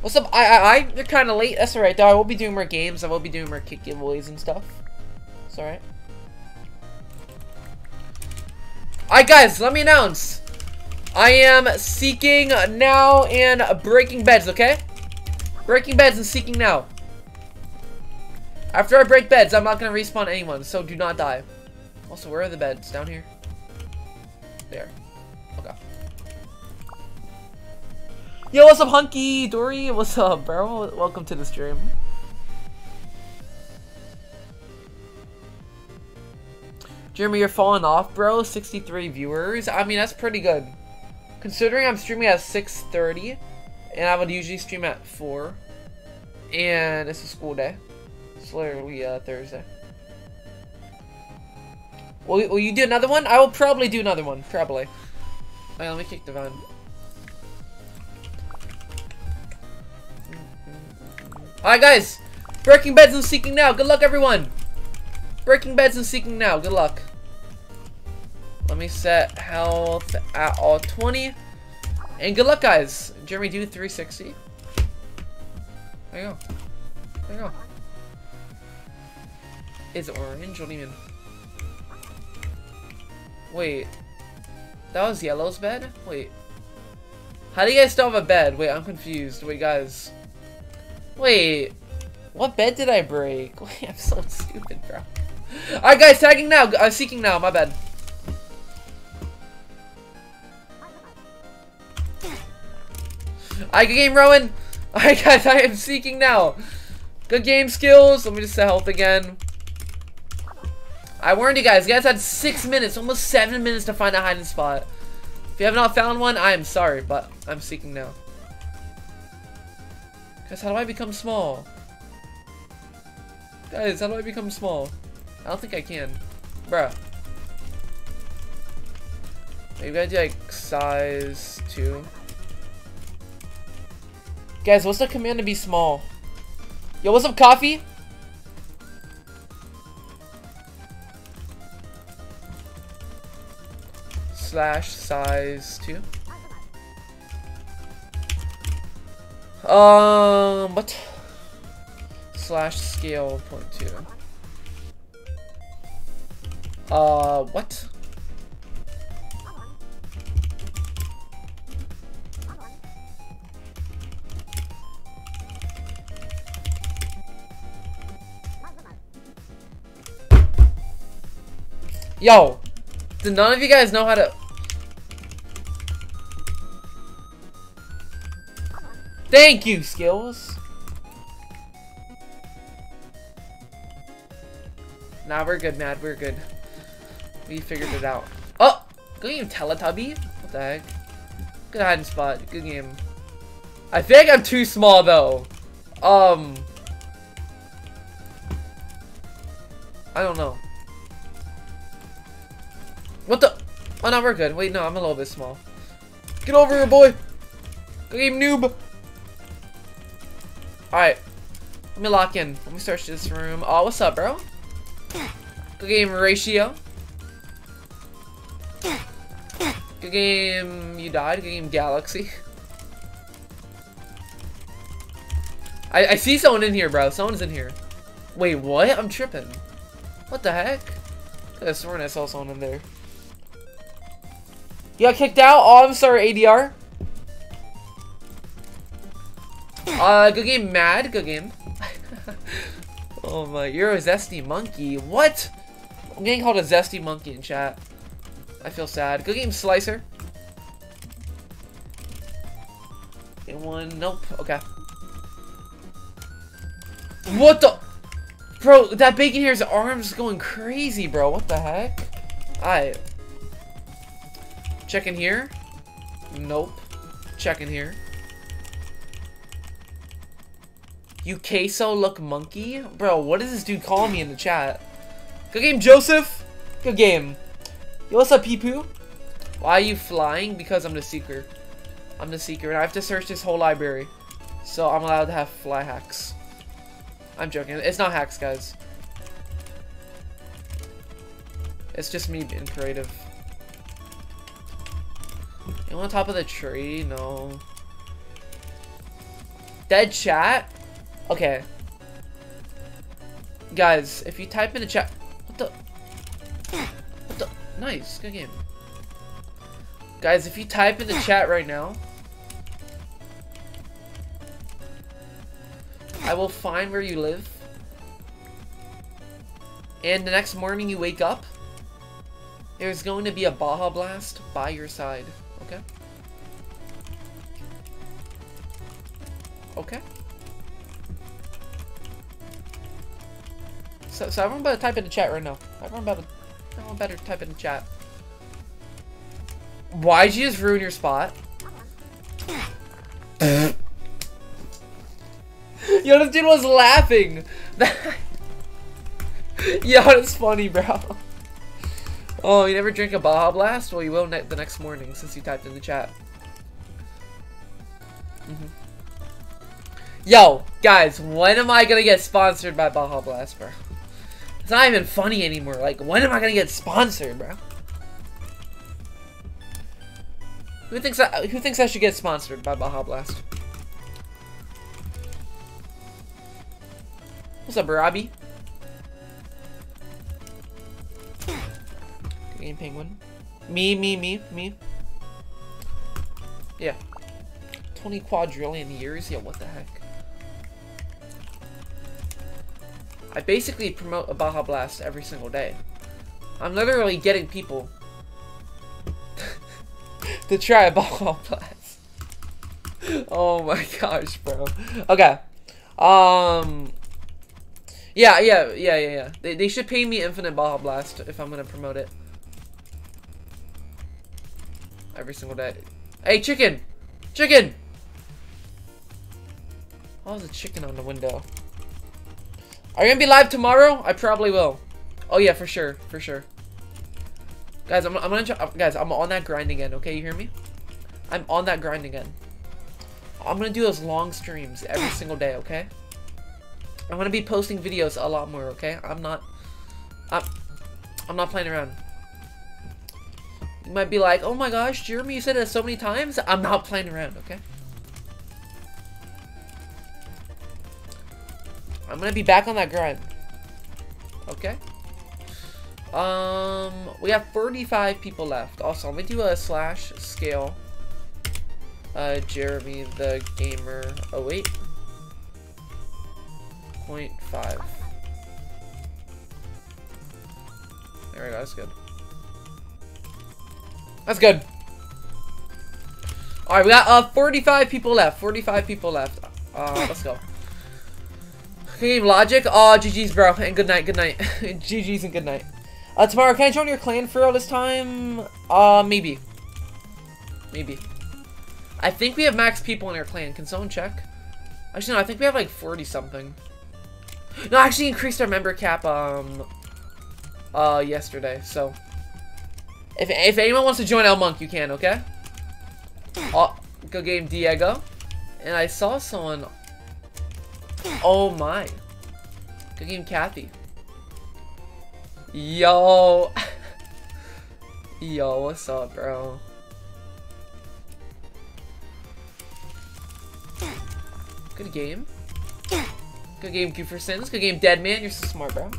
What's up? I, I, I, you're kind of late. That's alright, though. I will be doing more games. I will be doing more kick giveaways and stuff. It's alright. Alright, guys, let me announce. I am seeking now and breaking beds, okay? Breaking beds and seeking now. After I break beds, I'm not going to respawn anyone, so do not die. Also, where are the beds? Down here? There. Okay. Yo, what's up, Hunky? Dory, what's up, bro? Welcome to the stream. Jeremy, you're falling off, bro. 63 viewers. I mean, that's pretty good. Considering I'm streaming at 6.30, and I would usually stream at 4. And it's a school day. It's literally uh, Thursday. Will, will you do another one? I will probably do another one. Probably. Wait, let me kick the van. Alright, guys. Breaking beds and seeking now. Good luck, everyone. Breaking beds and seeking now. Good luck. Let me set health at all 20. And good luck, guys. Jeremy, do 360. There you go. There you go. It's orange? What do? Wait. That was yellow's bed? Wait. How do you guys still have a bed? Wait, I'm confused. Wait, guys. Wait, what bed did I break? Wait, I'm so stupid, bro. Alright, guys, tagging now. I'm seeking now. My bad. Alright, good game, Rowan. Alright, guys, I am seeking now. Good game skills. Let me just set health again. I warned you guys. You guys had six minutes, almost seven minutes to find a hiding spot. If you have not found one, I am sorry, but I'm seeking now. Guys, how do I become small? Guys, how do I become small? I don't think I can. Bruh. Maybe I do like size 2. Guys, what's the command to be small? Yo, what's up, coffee? Slash size 2. Um, what? Slash scale point two. Uh, what? Yo, do none of you guys know how to Thank you, skills. Nah, we're good, Mad. We're good. We figured it out. Oh! Good game, Teletubby. What the heck? Good hiding spot. Good game. I think I'm too small, though. Um... I don't know. What the? Oh, no, we're good. Wait, no, I'm a little bit small. Get over here, boy! Game, noob! Alright. Let me lock in. Let me search this room. Oh, what's up, bro? Good game, Ratio. Good game, you died. Good game, Galaxy. I, I see someone in here, bro. Someone's in here. Wait, what? I'm tripping. What the heck? I sworn I saw someone in there. You got kicked out? Oh, I'm sorry, ADR. Uh, good game, Mad. Good game. oh my, you're a zesty monkey. What? I'm getting called a zesty monkey in chat. I feel sad. Good game, Slicer. And one, nope, okay. What the? Bro, that bacon here's arm's going crazy, bro. What the heck? Alright. Checking here. Nope. Check in here. You queso look monkey? Bro, what is this dude calling me in the chat? Good game, Joseph! Good game. Yo, what's up, Peepoo? Why are you flying? Because I'm the seeker. I'm the seeker, and I have to search this whole library. So I'm allowed to have fly hacks. I'm joking. It's not hacks, guys. It's just me being creative. You on top of the tree? No. Dead chat? Okay. Guys, if you type in the chat... What the... What the... Nice. Good game. Guys, if you type in the chat right now... I will find where you live. And the next morning you wake up, there's going to be a Baja Blast by your side. Okay? Okay? So, so everyone better type in the chat right now. Everyone better, everyone better type in the chat. Why'd you just ruin your spot? Yo, this dude was laughing. Yo, that's funny, bro. Oh, you never drink a Baja Blast? Well, you will ne the next morning since you typed in the chat. Mm -hmm. Yo, guys, when am I gonna get sponsored by Baja Blast, bro? It's not even funny anymore. Like, when am I gonna get sponsored, bro? Who thinks I, who thinks I should get sponsored by Baja Blast? What's up, Robbie? Penguin. Me, me, me, me. Yeah. 20 quadrillion years? Yeah, what the heck? I basically promote a Baja Blast every single day. I'm literally getting people to try a Baja Blast. oh my gosh, bro. Okay. Um... Yeah, yeah, yeah, yeah, yeah. They, they should pay me Infinite Baja Blast if I'm gonna promote it every single day. Hey, chicken! Chicken! Oh, there's a chicken on the window. Are you gonna be live tomorrow? I probably will. Oh yeah, for sure, for sure. Guys, I'm, I'm gonna try, uh, guys, I'm on that grind again, okay? You hear me? I'm on that grind again. I'm gonna do those long streams every single day, okay? I'm gonna be posting videos a lot more, okay? I'm not, I'm, I'm not playing around. You might be like, oh my gosh, Jeremy, you said it so many times. I'm not playing around, okay? I'm gonna be back on that grind. Okay? Um, we have 45 people left. Also, let me do a slash scale. Uh, Jeremy the Gamer 08. 0.5. There we go, that's good. That's good. Alright, we got uh, 45 people left. 45 people left. Uh, let's go. Game Logic. Oh, GG's, bro. And good night, good night. GG's and good night. Uh, tomorrow, can I join your clan for all this time? Uh, maybe. Maybe. I think we have max people in our clan. Can someone check? Actually, no, I think we have like 40 something. No, actually increased our member cap, um, uh, yesterday, so. If, if anyone wants to join El Monk, you can, okay? Oh, good game, Diego. And I saw someone... Oh my. Good game, Kathy. Yo. Yo, what's up, bro? Good game. Good game, Goofersons. Good game, Dead Man. You're so smart, bro.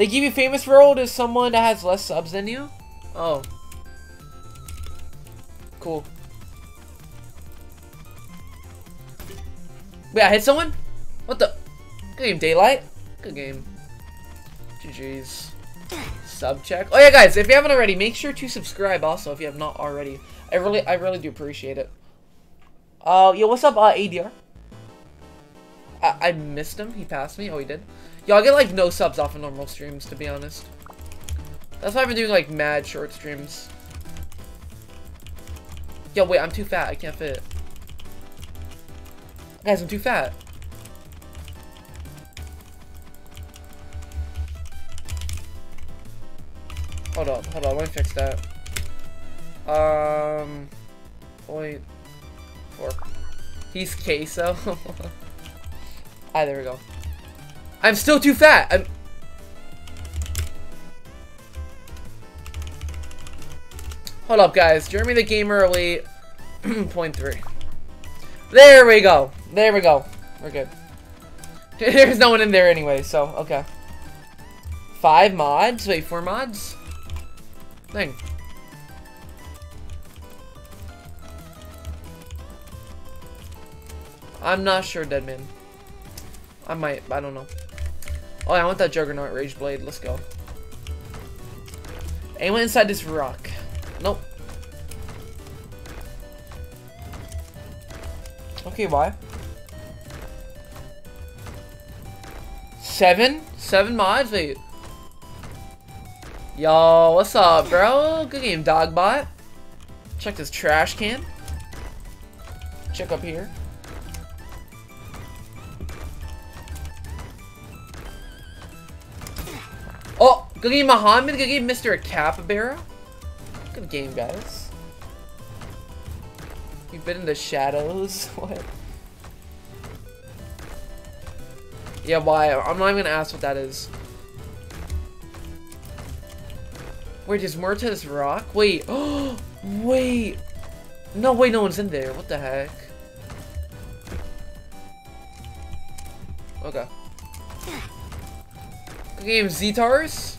They give you famous role to someone that has less subs than you? Oh. Cool. Wait, I hit someone? What the? Good game, Daylight. Good game. GG's. Sub check. Oh yeah, guys, if you haven't already, make sure to subscribe also if you have not already. I really, I really do appreciate it. Uh, yo, what's up, uh, ADR? I, I missed him. He passed me. Oh, he did. I get like no subs off of normal streams, to be honest. That's why I've been doing like mad short streams. Yo, wait, I'm too fat. I can't fit. Guys, I'm too fat. Hold on, hold on, let me fix that. Um, point four. He's queso. ah, there we go. I'm still too fat. I'm. Hold up, guys. Jeremy the Gamer Elite, point three. There we go. There we go. We're good. There's no one in there anyway, so okay. Five mods? Wait, four mods? Thing. I'm not sure, Deadman. I might, I don't know. Oh, I want that Juggernaut Rage Blade. Let's go. Anyone inside this rock? Nope. Okay, why? Seven? Seven mods? Wait. Yo, what's up, bro? Good game, Dogbot. Check this trash can. Check up here. Good game, Muhammad. Good game, Mr. Capybara. Good game, guys. You've been in the shadows? What? Yeah, why? I'm not even gonna ask what that is. Wait, is this rock? Wait. Oh, wait. No, wait, no one's in there. What the heck? Okay. Good game, Zetars.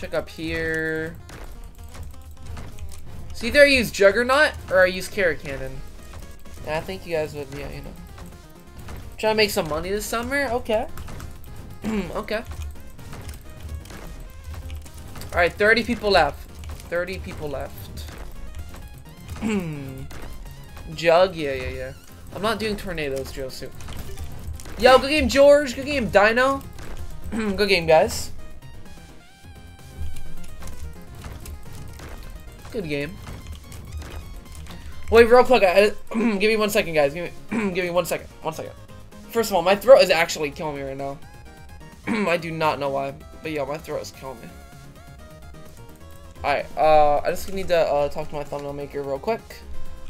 Check up here. So either I use Juggernaut or I use Carrot Cannon. And I think you guys would, yeah, you know. Trying to make some money this summer? Okay. okay. Alright, 30 people left. 30 people left. Jug? Yeah, yeah, yeah. I'm not doing tornadoes, Josu. Yo, good game, George. Good game, Dino. good game, guys. Good game. Wait, real quick. I, give me one second, guys. Give me, give me one second. One second. First of all, my throat is actually killing me right now. I do not know why, but yeah, my throat is killing me. Alright, uh, I just need to uh, talk to my thumbnail maker real quick.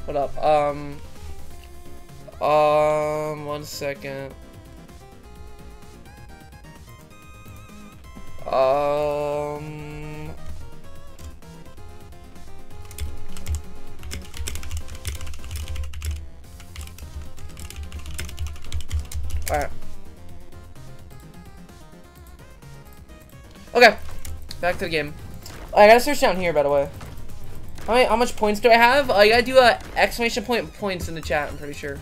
What up. Um, um, one second. Um. Alright. Okay. Back to the game. I gotta search down here, by the way. How, many, how much points do I have? I gotta do a exclamation point points in the chat, I'm pretty sure.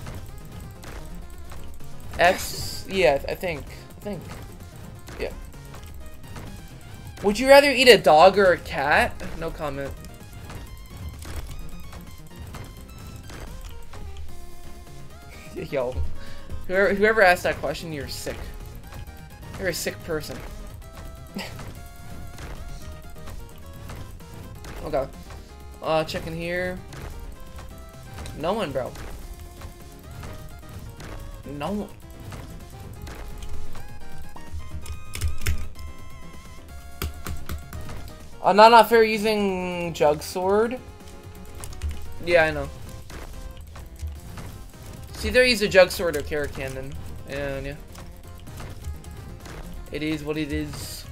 X, yeah, I think. I think. Yeah. Would you rather eat a dog or a cat? No comment. Yo. Whoever, whoever asked that question, you're sick. You're a sick person. okay. Uh, checking here. No one, bro. No one. Uh, not not fair using Jug Sword. Yeah, I know. It's either use a Jug Sword or Carrot Cannon. And yeah. It is what it is.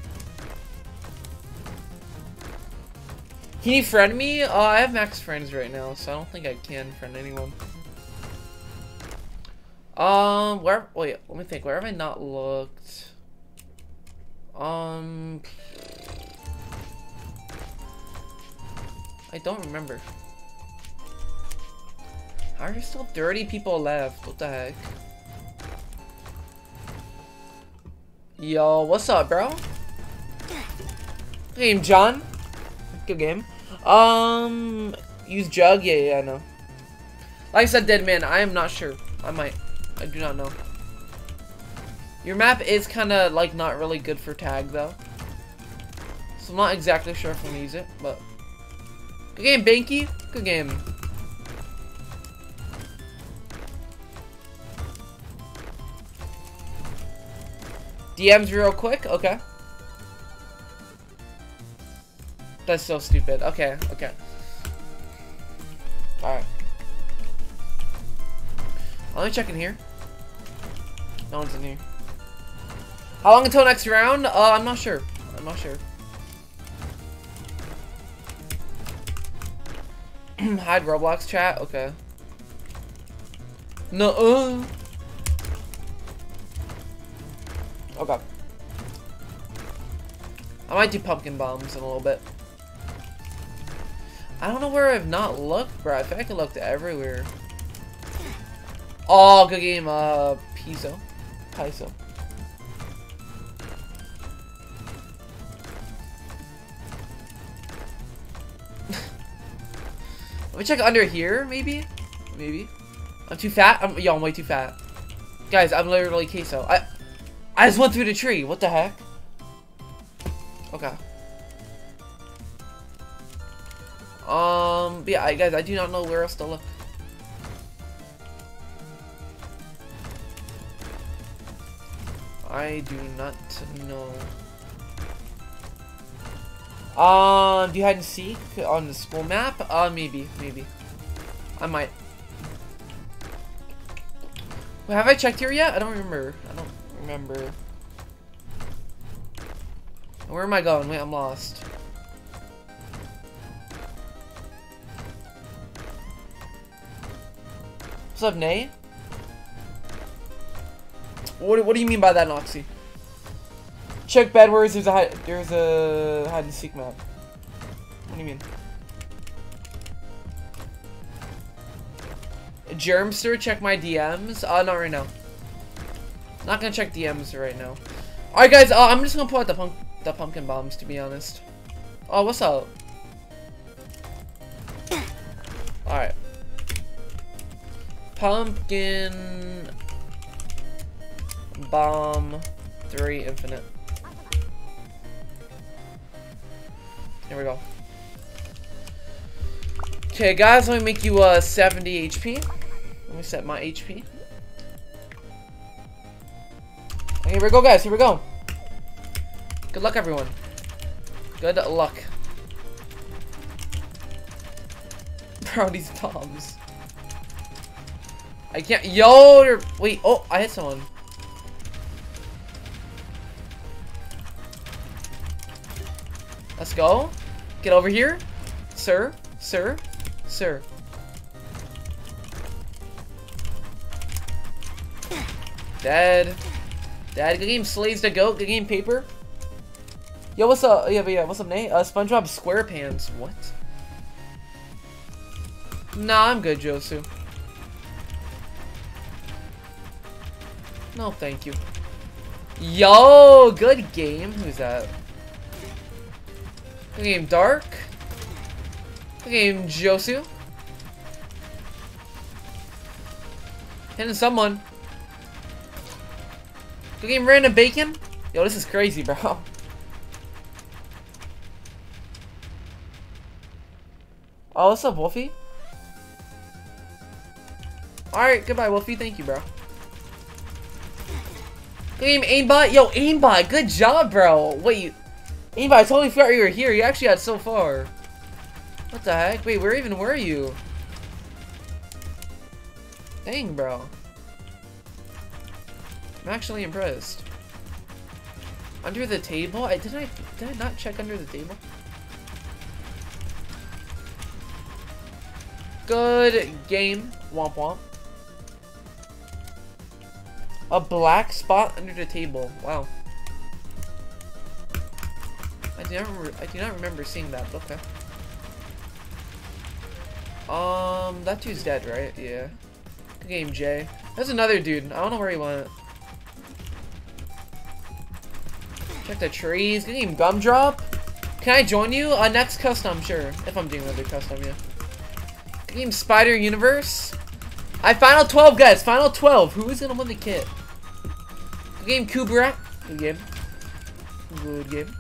Can you friend me? Uh, I have max friends right now, so I don't think I can friend anyone. Um, where? Wait, let me think. Where have I not looked? Um, I don't remember. Are there still 30 people left? What the heck? Yo, what's up, bro? Game, John. Good game. Um, use Jug? Yeah, yeah, I know. Like I said, Dead Man, I am not sure. I might. I do not know. Your map is kind of, like, not really good for tag, though. So I'm not exactly sure if I'm gonna use it, but... Good game, Banky. Good game. DMs real quick? Okay. That's so stupid. Okay, okay. Alright. Let me check in here. No one's in here. How long until next round? Uh, I'm not sure. I'm not sure. Hide Roblox chat? Okay. No. -uh. Okay. I might do pumpkin bombs in a little bit. I don't know where I've not looked, bro. I feel like I looked everywhere. Oh, good game, uh, Piso. Piso. Let me check under here, maybe? Maybe. I'm too fat? I'm, yo, I'm way too fat. Guys, I'm literally queso. I, I just went through the tree. What the heck? Okay. Um, yeah, I, guys, I do not know where else to look. I do not know. Um, do you hide and seek on the school map? Uh, maybe, maybe. I might. Wait, have I checked here yet? I don't remember. I don't remember. Where am I going? Wait, I'm lost. What's up, Nay? What, what do you mean by that, Noxy? Check Bedwars, there's a hide, there's a hide and seek map. What do you mean? Germster, check my DMs. Uh, not right now. Not gonna check DMs right now. Alright guys, uh, I'm just gonna pull out the, pump the pumpkin bombs, to be honest. Oh, what's up? Alright. Pumpkin... Bomb 3 infinite. Here we go. Okay, guys, let me make you uh, 70 HP. Let me set my HP. Here we go, guys. Here we go. Good luck, everyone. Good luck. Bro, these bombs. I can't. Yo, wait. Oh, I hit someone. Let's go. Get over here. Sir. Sir. Sir. Dead. Dead. Good game, Slays the Goat. Good game, Paper. Yo, what's up? Yeah, but yeah, what's up, Nate? Uh, SpongeBob SquarePants. What? Nah, I'm good, Josu. No, thank you. Yo, good game. Who's that? Good game, Dark. Good game, Josu. Hitting someone. Good game, Random Bacon. Yo, this is crazy, bro. Oh, what's up, Wolfie? Alright, goodbye, Wolfie. Thank you, bro. Good game, aimbot. Yo, aimbot. Good job, bro. Wait, Aimbot, I totally forgot you were here. You actually got so far. What the heck? Wait, where even were you? Dang, bro. I'm actually impressed. Under the table? I did I did I not check under the table? Good game. Womp womp. A black spot under the table. Wow. I do not I do not remember seeing that, okay. Um, that dude's dead, right? Yeah. Good game, Jay. There's another dude. I don't know where he went. Check the trees. Good game, Gumdrop. Can I join you? Uh, next custom, sure. If I'm doing another custom, yeah. Good game, Spider Universe. I final 12, guys. Final 12. Who is gonna win the kit? Good game, Kubra. Good game. Good game.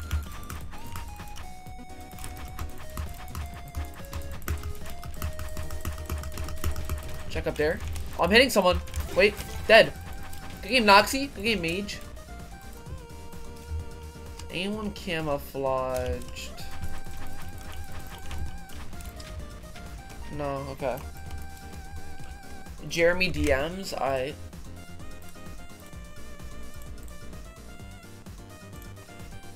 Check up there. Oh, I'm hitting someone. Wait, dead. Good game, Noxy. Good game, Mage. Anyone camouflaged? No, okay. Jeremy DMs, I.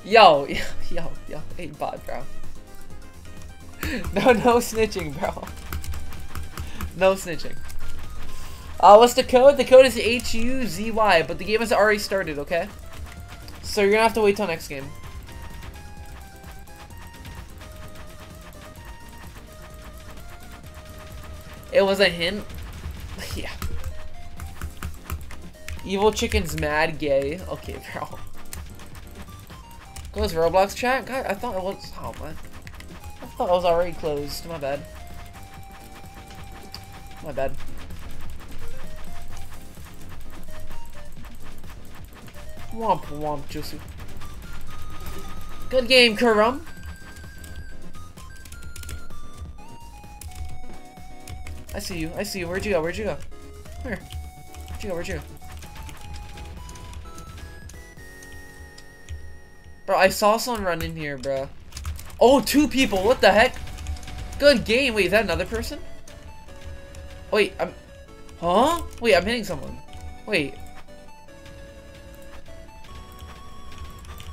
Yo, yo, yo, hey bot, bro. no, no snitching, bro. No snitching. Uh, what's the code? The code is H-U-Z-Y, but the game has already started, okay? So you're gonna have to wait till next game. It was a hint? yeah. Evil Chicken's mad gay. Okay, bro. Close Roblox chat? God, I thought it was... Oh, man. I thought it was already closed. My bad. My bad. Womp womp, Juicy. Good game, Kurum. I see you. I see you. Where'd you go? Where'd you go? Where? Where'd you go? Where'd you go? Bro, I saw someone run in here, bro. Oh, two people. What the heck? Good game. Wait, is that another person? Wait, I'm... Huh? Wait, I'm hitting someone. Wait.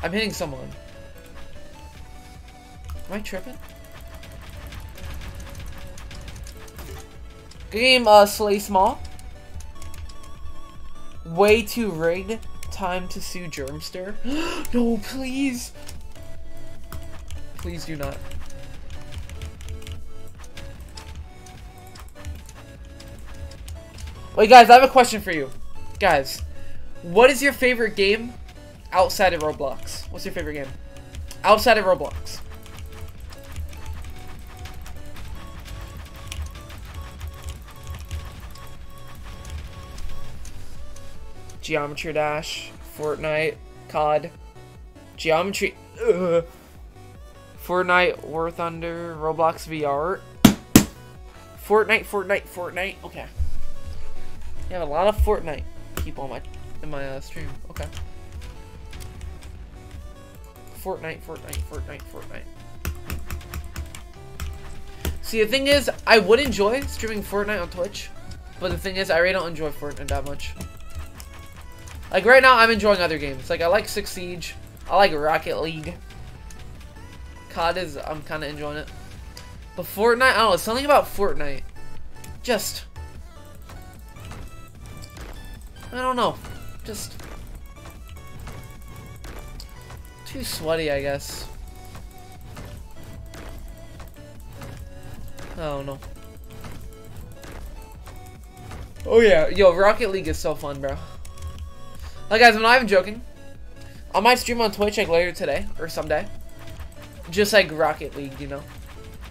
I'm hitting someone. Am I tripping? Game, uh, Slay Small. Way too rigged. Time to sue Germster. no, please. Please do not. Wait, guys, I have a question for you. Guys, what is your favorite game outside of Roblox? What's your favorite game? Outside of Roblox. Geometry Dash, Fortnite, COD, Geometry, ugh. Fortnite, War Thunder, Roblox VR, Fortnite, Fortnite, Fortnite. Okay. You have a lot of Fortnite people in my in my uh, stream. Okay. Fortnite, Fortnite, Fortnite, Fortnite. See, the thing is, I would enjoy streaming Fortnite on Twitch, but the thing is, I really don't enjoy Fortnite that much. Like, right now, I'm enjoying other games. Like, I like Six Siege. I like Rocket League. COD is, I'm kind of enjoying it. But Fortnite, I don't know, something about Fortnite. Just... I don't know. Just... Too sweaty, I guess. Don't know. Oh yeah, yo, Rocket League is so fun, bro. Like guys, I'm not even joking. I might stream on Twitch like later today or someday. Just like Rocket League, you know.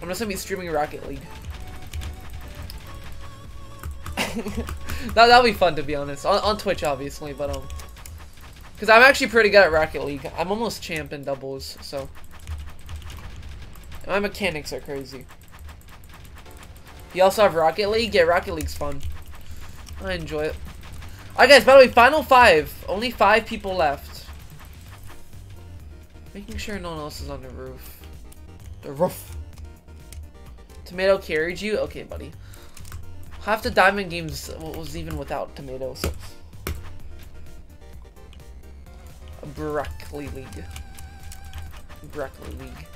I'm just gonna be streaming Rocket League. that that'll be fun to be honest. On, on Twitch obviously, but um because I'm actually pretty good at Rocket League. I'm almost champ in doubles, so my mechanics are crazy. You also have Rocket League? Yeah, Rocket League's fun. I enjoy it. Alright guys, by the way, final five. Only five people left. Making sure no one else is on the roof. The roof. Tomato carried you? Okay, buddy. Half the diamond games was even without tomato, so... Broccoli League. Broccoli League.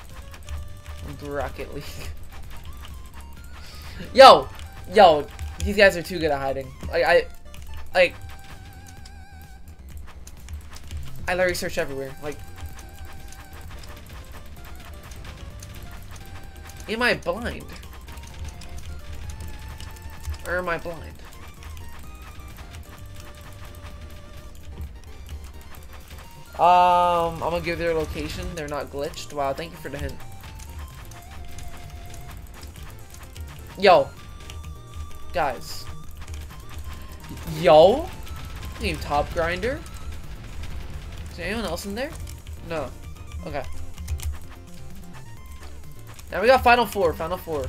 Bracket League. Yo! Yo! These guys are too good at hiding. Like, I... Like... I literally search everywhere. Like, am I blind? Or am I blind? Um, I'm gonna give their location. They're not glitched. Wow, thank you for the hint. Yo. Guys. Yo. Name Top Grinder. Is there anyone else in there? No. Okay. Now we got Final Four. Final Four.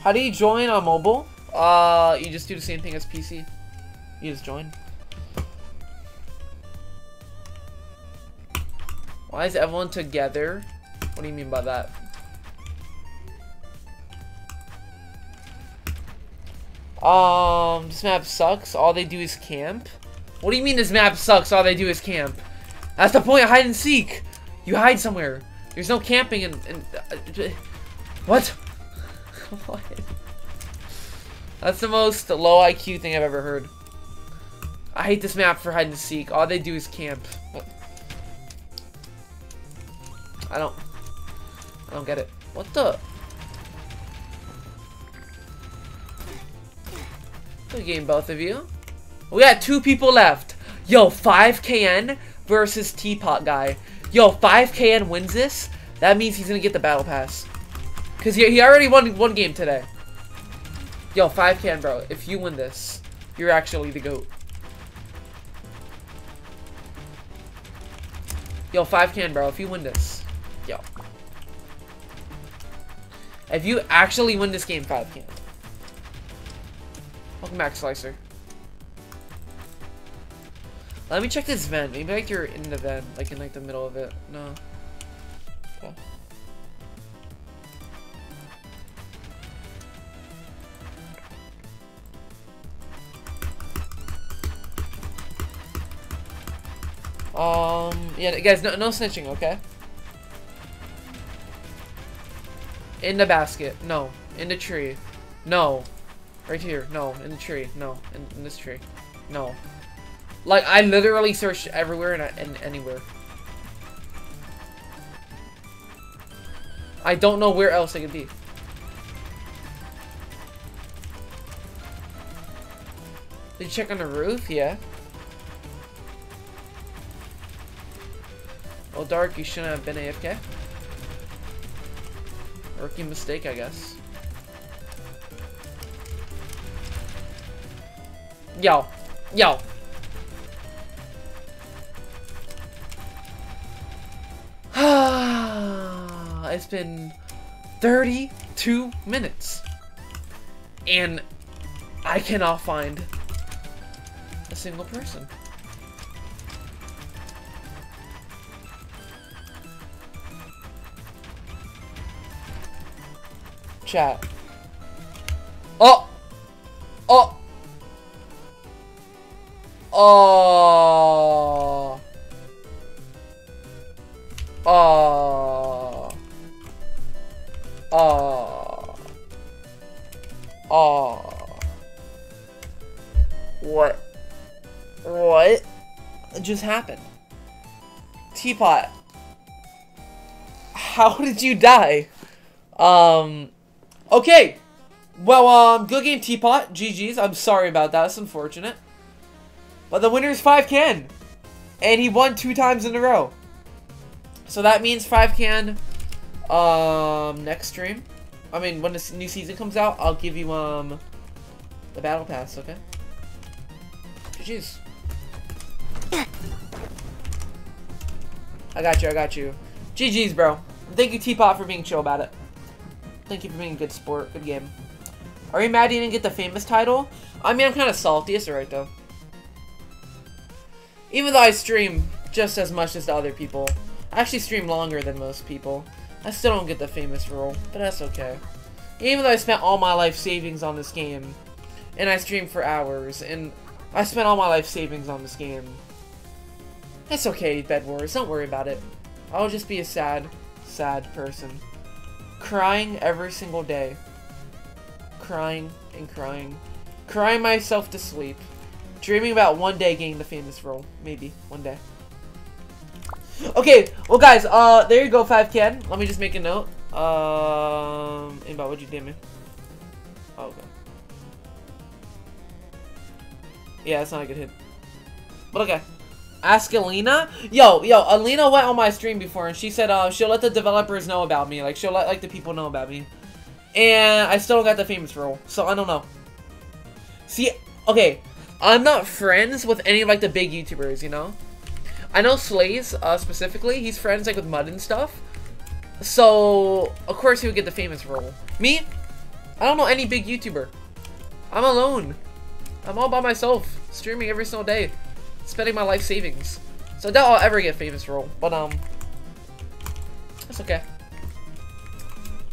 How do you join on mobile? Uh, you just do the same thing as PC. You just join. Why is everyone together? What do you mean by that? Um, this map sucks. All they do is camp. What do you mean this map sucks? All they do is camp. That's the point of hide and seek. You hide somewhere. There's no camping and... in uh, what? what? That's the most low IQ thing I've ever heard. I hate this map for hide and seek. All they do is camp. I don't. I don't get it. What the? Good game, both of you. We got two people left. Yo, 5KN versus Teapot guy. Yo, 5KN wins this. That means he's gonna get the battle pass. Cause he, he already won one game today. Yo, 5 can, bro. If you win this, you're actually the GOAT. Yo, 5 can, bro. If you win this. Yo. If you actually win this game, 5 can. Welcome back, Slicer. Let me check this vent. Maybe like you're in the vent, like in like the middle of it. No. Okay. Um, yeah, guys, no, no snitching, okay? In the basket. No. In the tree. No. Right here. No. In the tree. No. In, in this tree. No. Like, I literally searched everywhere and, and anywhere. I don't know where else it could be. Did you check on the roof? Yeah. Oh, Dark, you shouldn't have been AFK. Rookie mistake, I guess. Yo. Yo. it's been 32 minutes. And I cannot find a single person. Chat. Oh! Oh! Oh! Oh! Oh! Oh! What? What just happened? Teapot. How did you die? Um, okay. Well, um, good game, Teapot. GG's. I'm sorry about that. It's unfortunate. But the winner is 5can. And he won two times in a row. So that means 5can, um, next stream. I mean, when this new season comes out, I'll give you, um, the battle pass, okay? GG's. I got you, I got you. GG's, bro. Thank you, Teapot, for being chill about it. Thank you for being a good sport. Good game. Are you mad you didn't get the famous title? I mean, I'm kind of salty. It's alright, though. Even though I stream just as much as the other people. I actually stream longer than most people. I still don't get the famous role, but that's okay. Even though I spent all my life savings on this game, and I stream for hours, and I spent all my life savings on this game. It's okay, Bed Wars. Don't worry about it. I'll just be a sad, sad person. Crying every single day. Crying and crying. Crying myself to sleep. Dreaming about one day getting the famous role. Maybe. One day. Okay, well guys, uh, there you go, 5can. Let me just make a note. Um, Inbound, what'd you DM me? Oh, okay. Yeah, that's not a good hit. But okay. Ask Alina? Yo, yo, Alina went on my stream before and she said uh, she'll let the developers know about me. Like, she'll let like the people know about me. And I still got the famous role, so I don't know. See, okay, I'm not friends with any of like the big YouTubers, you know? I know Slaze, uh, specifically, he's friends like with Mud and stuff. So, of course he would get the famous role. Me? I don't know any big YouTuber. I'm alone. I'm all by myself, streaming every single day, spending my life savings. So I doubt I'll ever get famous role, but um, it's okay.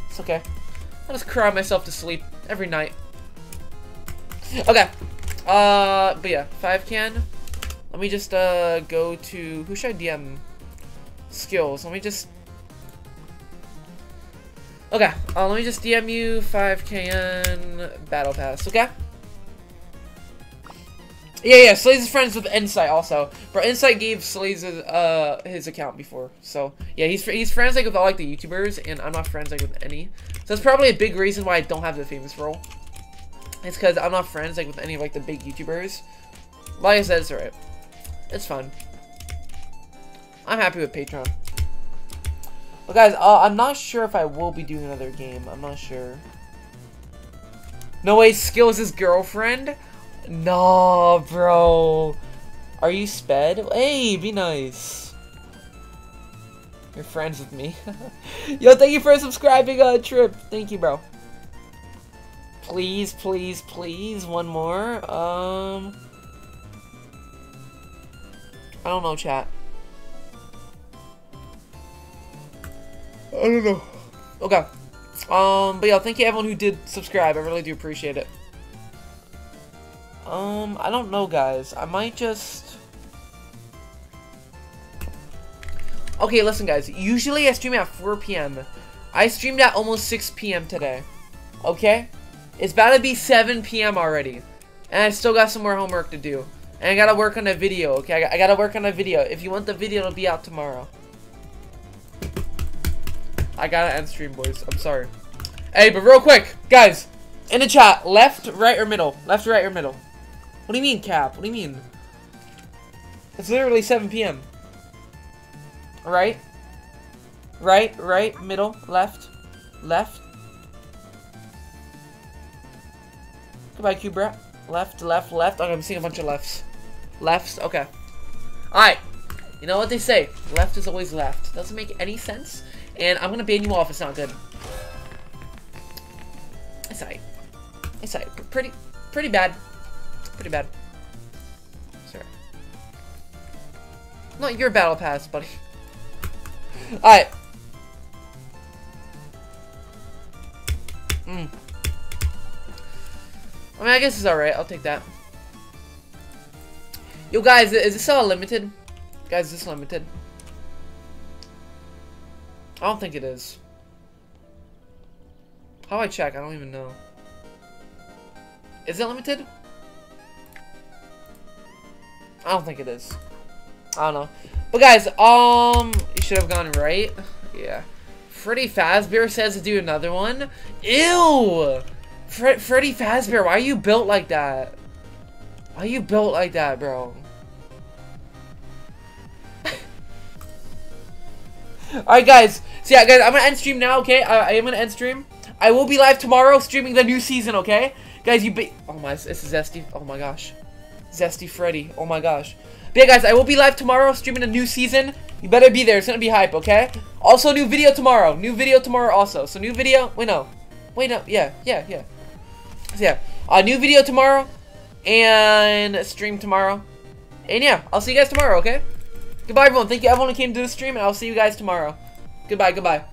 It's okay. I just cry myself to sleep every night. Okay. Uh, but yeah, five can. Let me just uh go to who should I DM? Skills. Let me just. Okay. Uh, let me just DM you 5kn battle pass. Okay. Yeah, yeah, Slaze is friends with Insight also. But Insight gave Slaze uh his account before. So yeah, he's he's friends like with all like the YouTubers, and I'm not friends like with any. So that's probably a big reason why I don't have the famous role. It's because I'm not friends like with any of like the big YouTubers. Like I said, it's alright. It's fun. I'm happy with Patreon. But guys, uh, I'm not sure if I will be doing another game. I'm not sure. No way, Skills' his girlfriend? No, bro. Are you sped? Hey, be nice. You're friends with me. Yo, thank you for subscribing, uh, Trip. Thank you, bro. Please, please, please, one more. Um... I don't know, chat. I don't know. Okay. Um, but yeah, thank you everyone who did subscribe. I really do appreciate it. Um, I don't know, guys. I might just... Okay, listen, guys. Usually I stream at 4 p.m. I streamed at almost 6 p.m. today. Okay? It's about to be 7 p.m. already. And I still got some more homework to do. And I gotta work on a video, okay? I, gotta work on a video. If you want the video, it'll be out tomorrow. I gotta end stream, boys. I'm sorry. Hey, but real quick, guys. In the chat, left, right, or middle? Left, right, or middle? What do you mean, Cap? What do you mean? It's literally 7 p.m. Right? Right, right, middle, left, left. Goodbye, Cubra. Left, left, left. Okay, I'm seeing a bunch of lefts. Lefts, okay. Alright. You know what they say. Left is always left. Doesn't make any sense. And I'm gonna ban you off. It's not good. It's alright. It's alright. Pretty, pretty bad. Pretty bad. Sorry. Not your battle pass, buddy. Alright. Hmm. I mean, I guess it's alright. I'll take that. Yo, guys, is this all limited? Guys, is this limited? I don't think it is. How do I check? I don't even know. Is it limited? I don't think it is. I don't know. But guys, um, you should have gone right. Yeah. Freddy Fazbear says to do another one. Ew! Fre Freddy Fazbear, why are you built like that? Why are you built like that, bro? Alright, guys. So, yeah, guys, I'm gonna end stream now, okay? I, I am gonna end stream. I will be live tomorrow streaming the new season, okay? Guys, you be- Oh my, this is Zesty. Oh my gosh. Zesty Freddy. Oh my gosh. But yeah, guys, I will be live tomorrow streaming a new season. You better be there. It's gonna be hype, okay? Also, new video tomorrow. New video tomorrow also. So, new video. Wait, no. Wait, no. Yeah, yeah, yeah. So, yeah. Uh, new video tomorrow. And stream tomorrow. And yeah, I'll see you guys tomorrow, okay? Goodbye, everyone. Thank you, everyone who came to the stream, and I'll see you guys tomorrow. Goodbye, goodbye.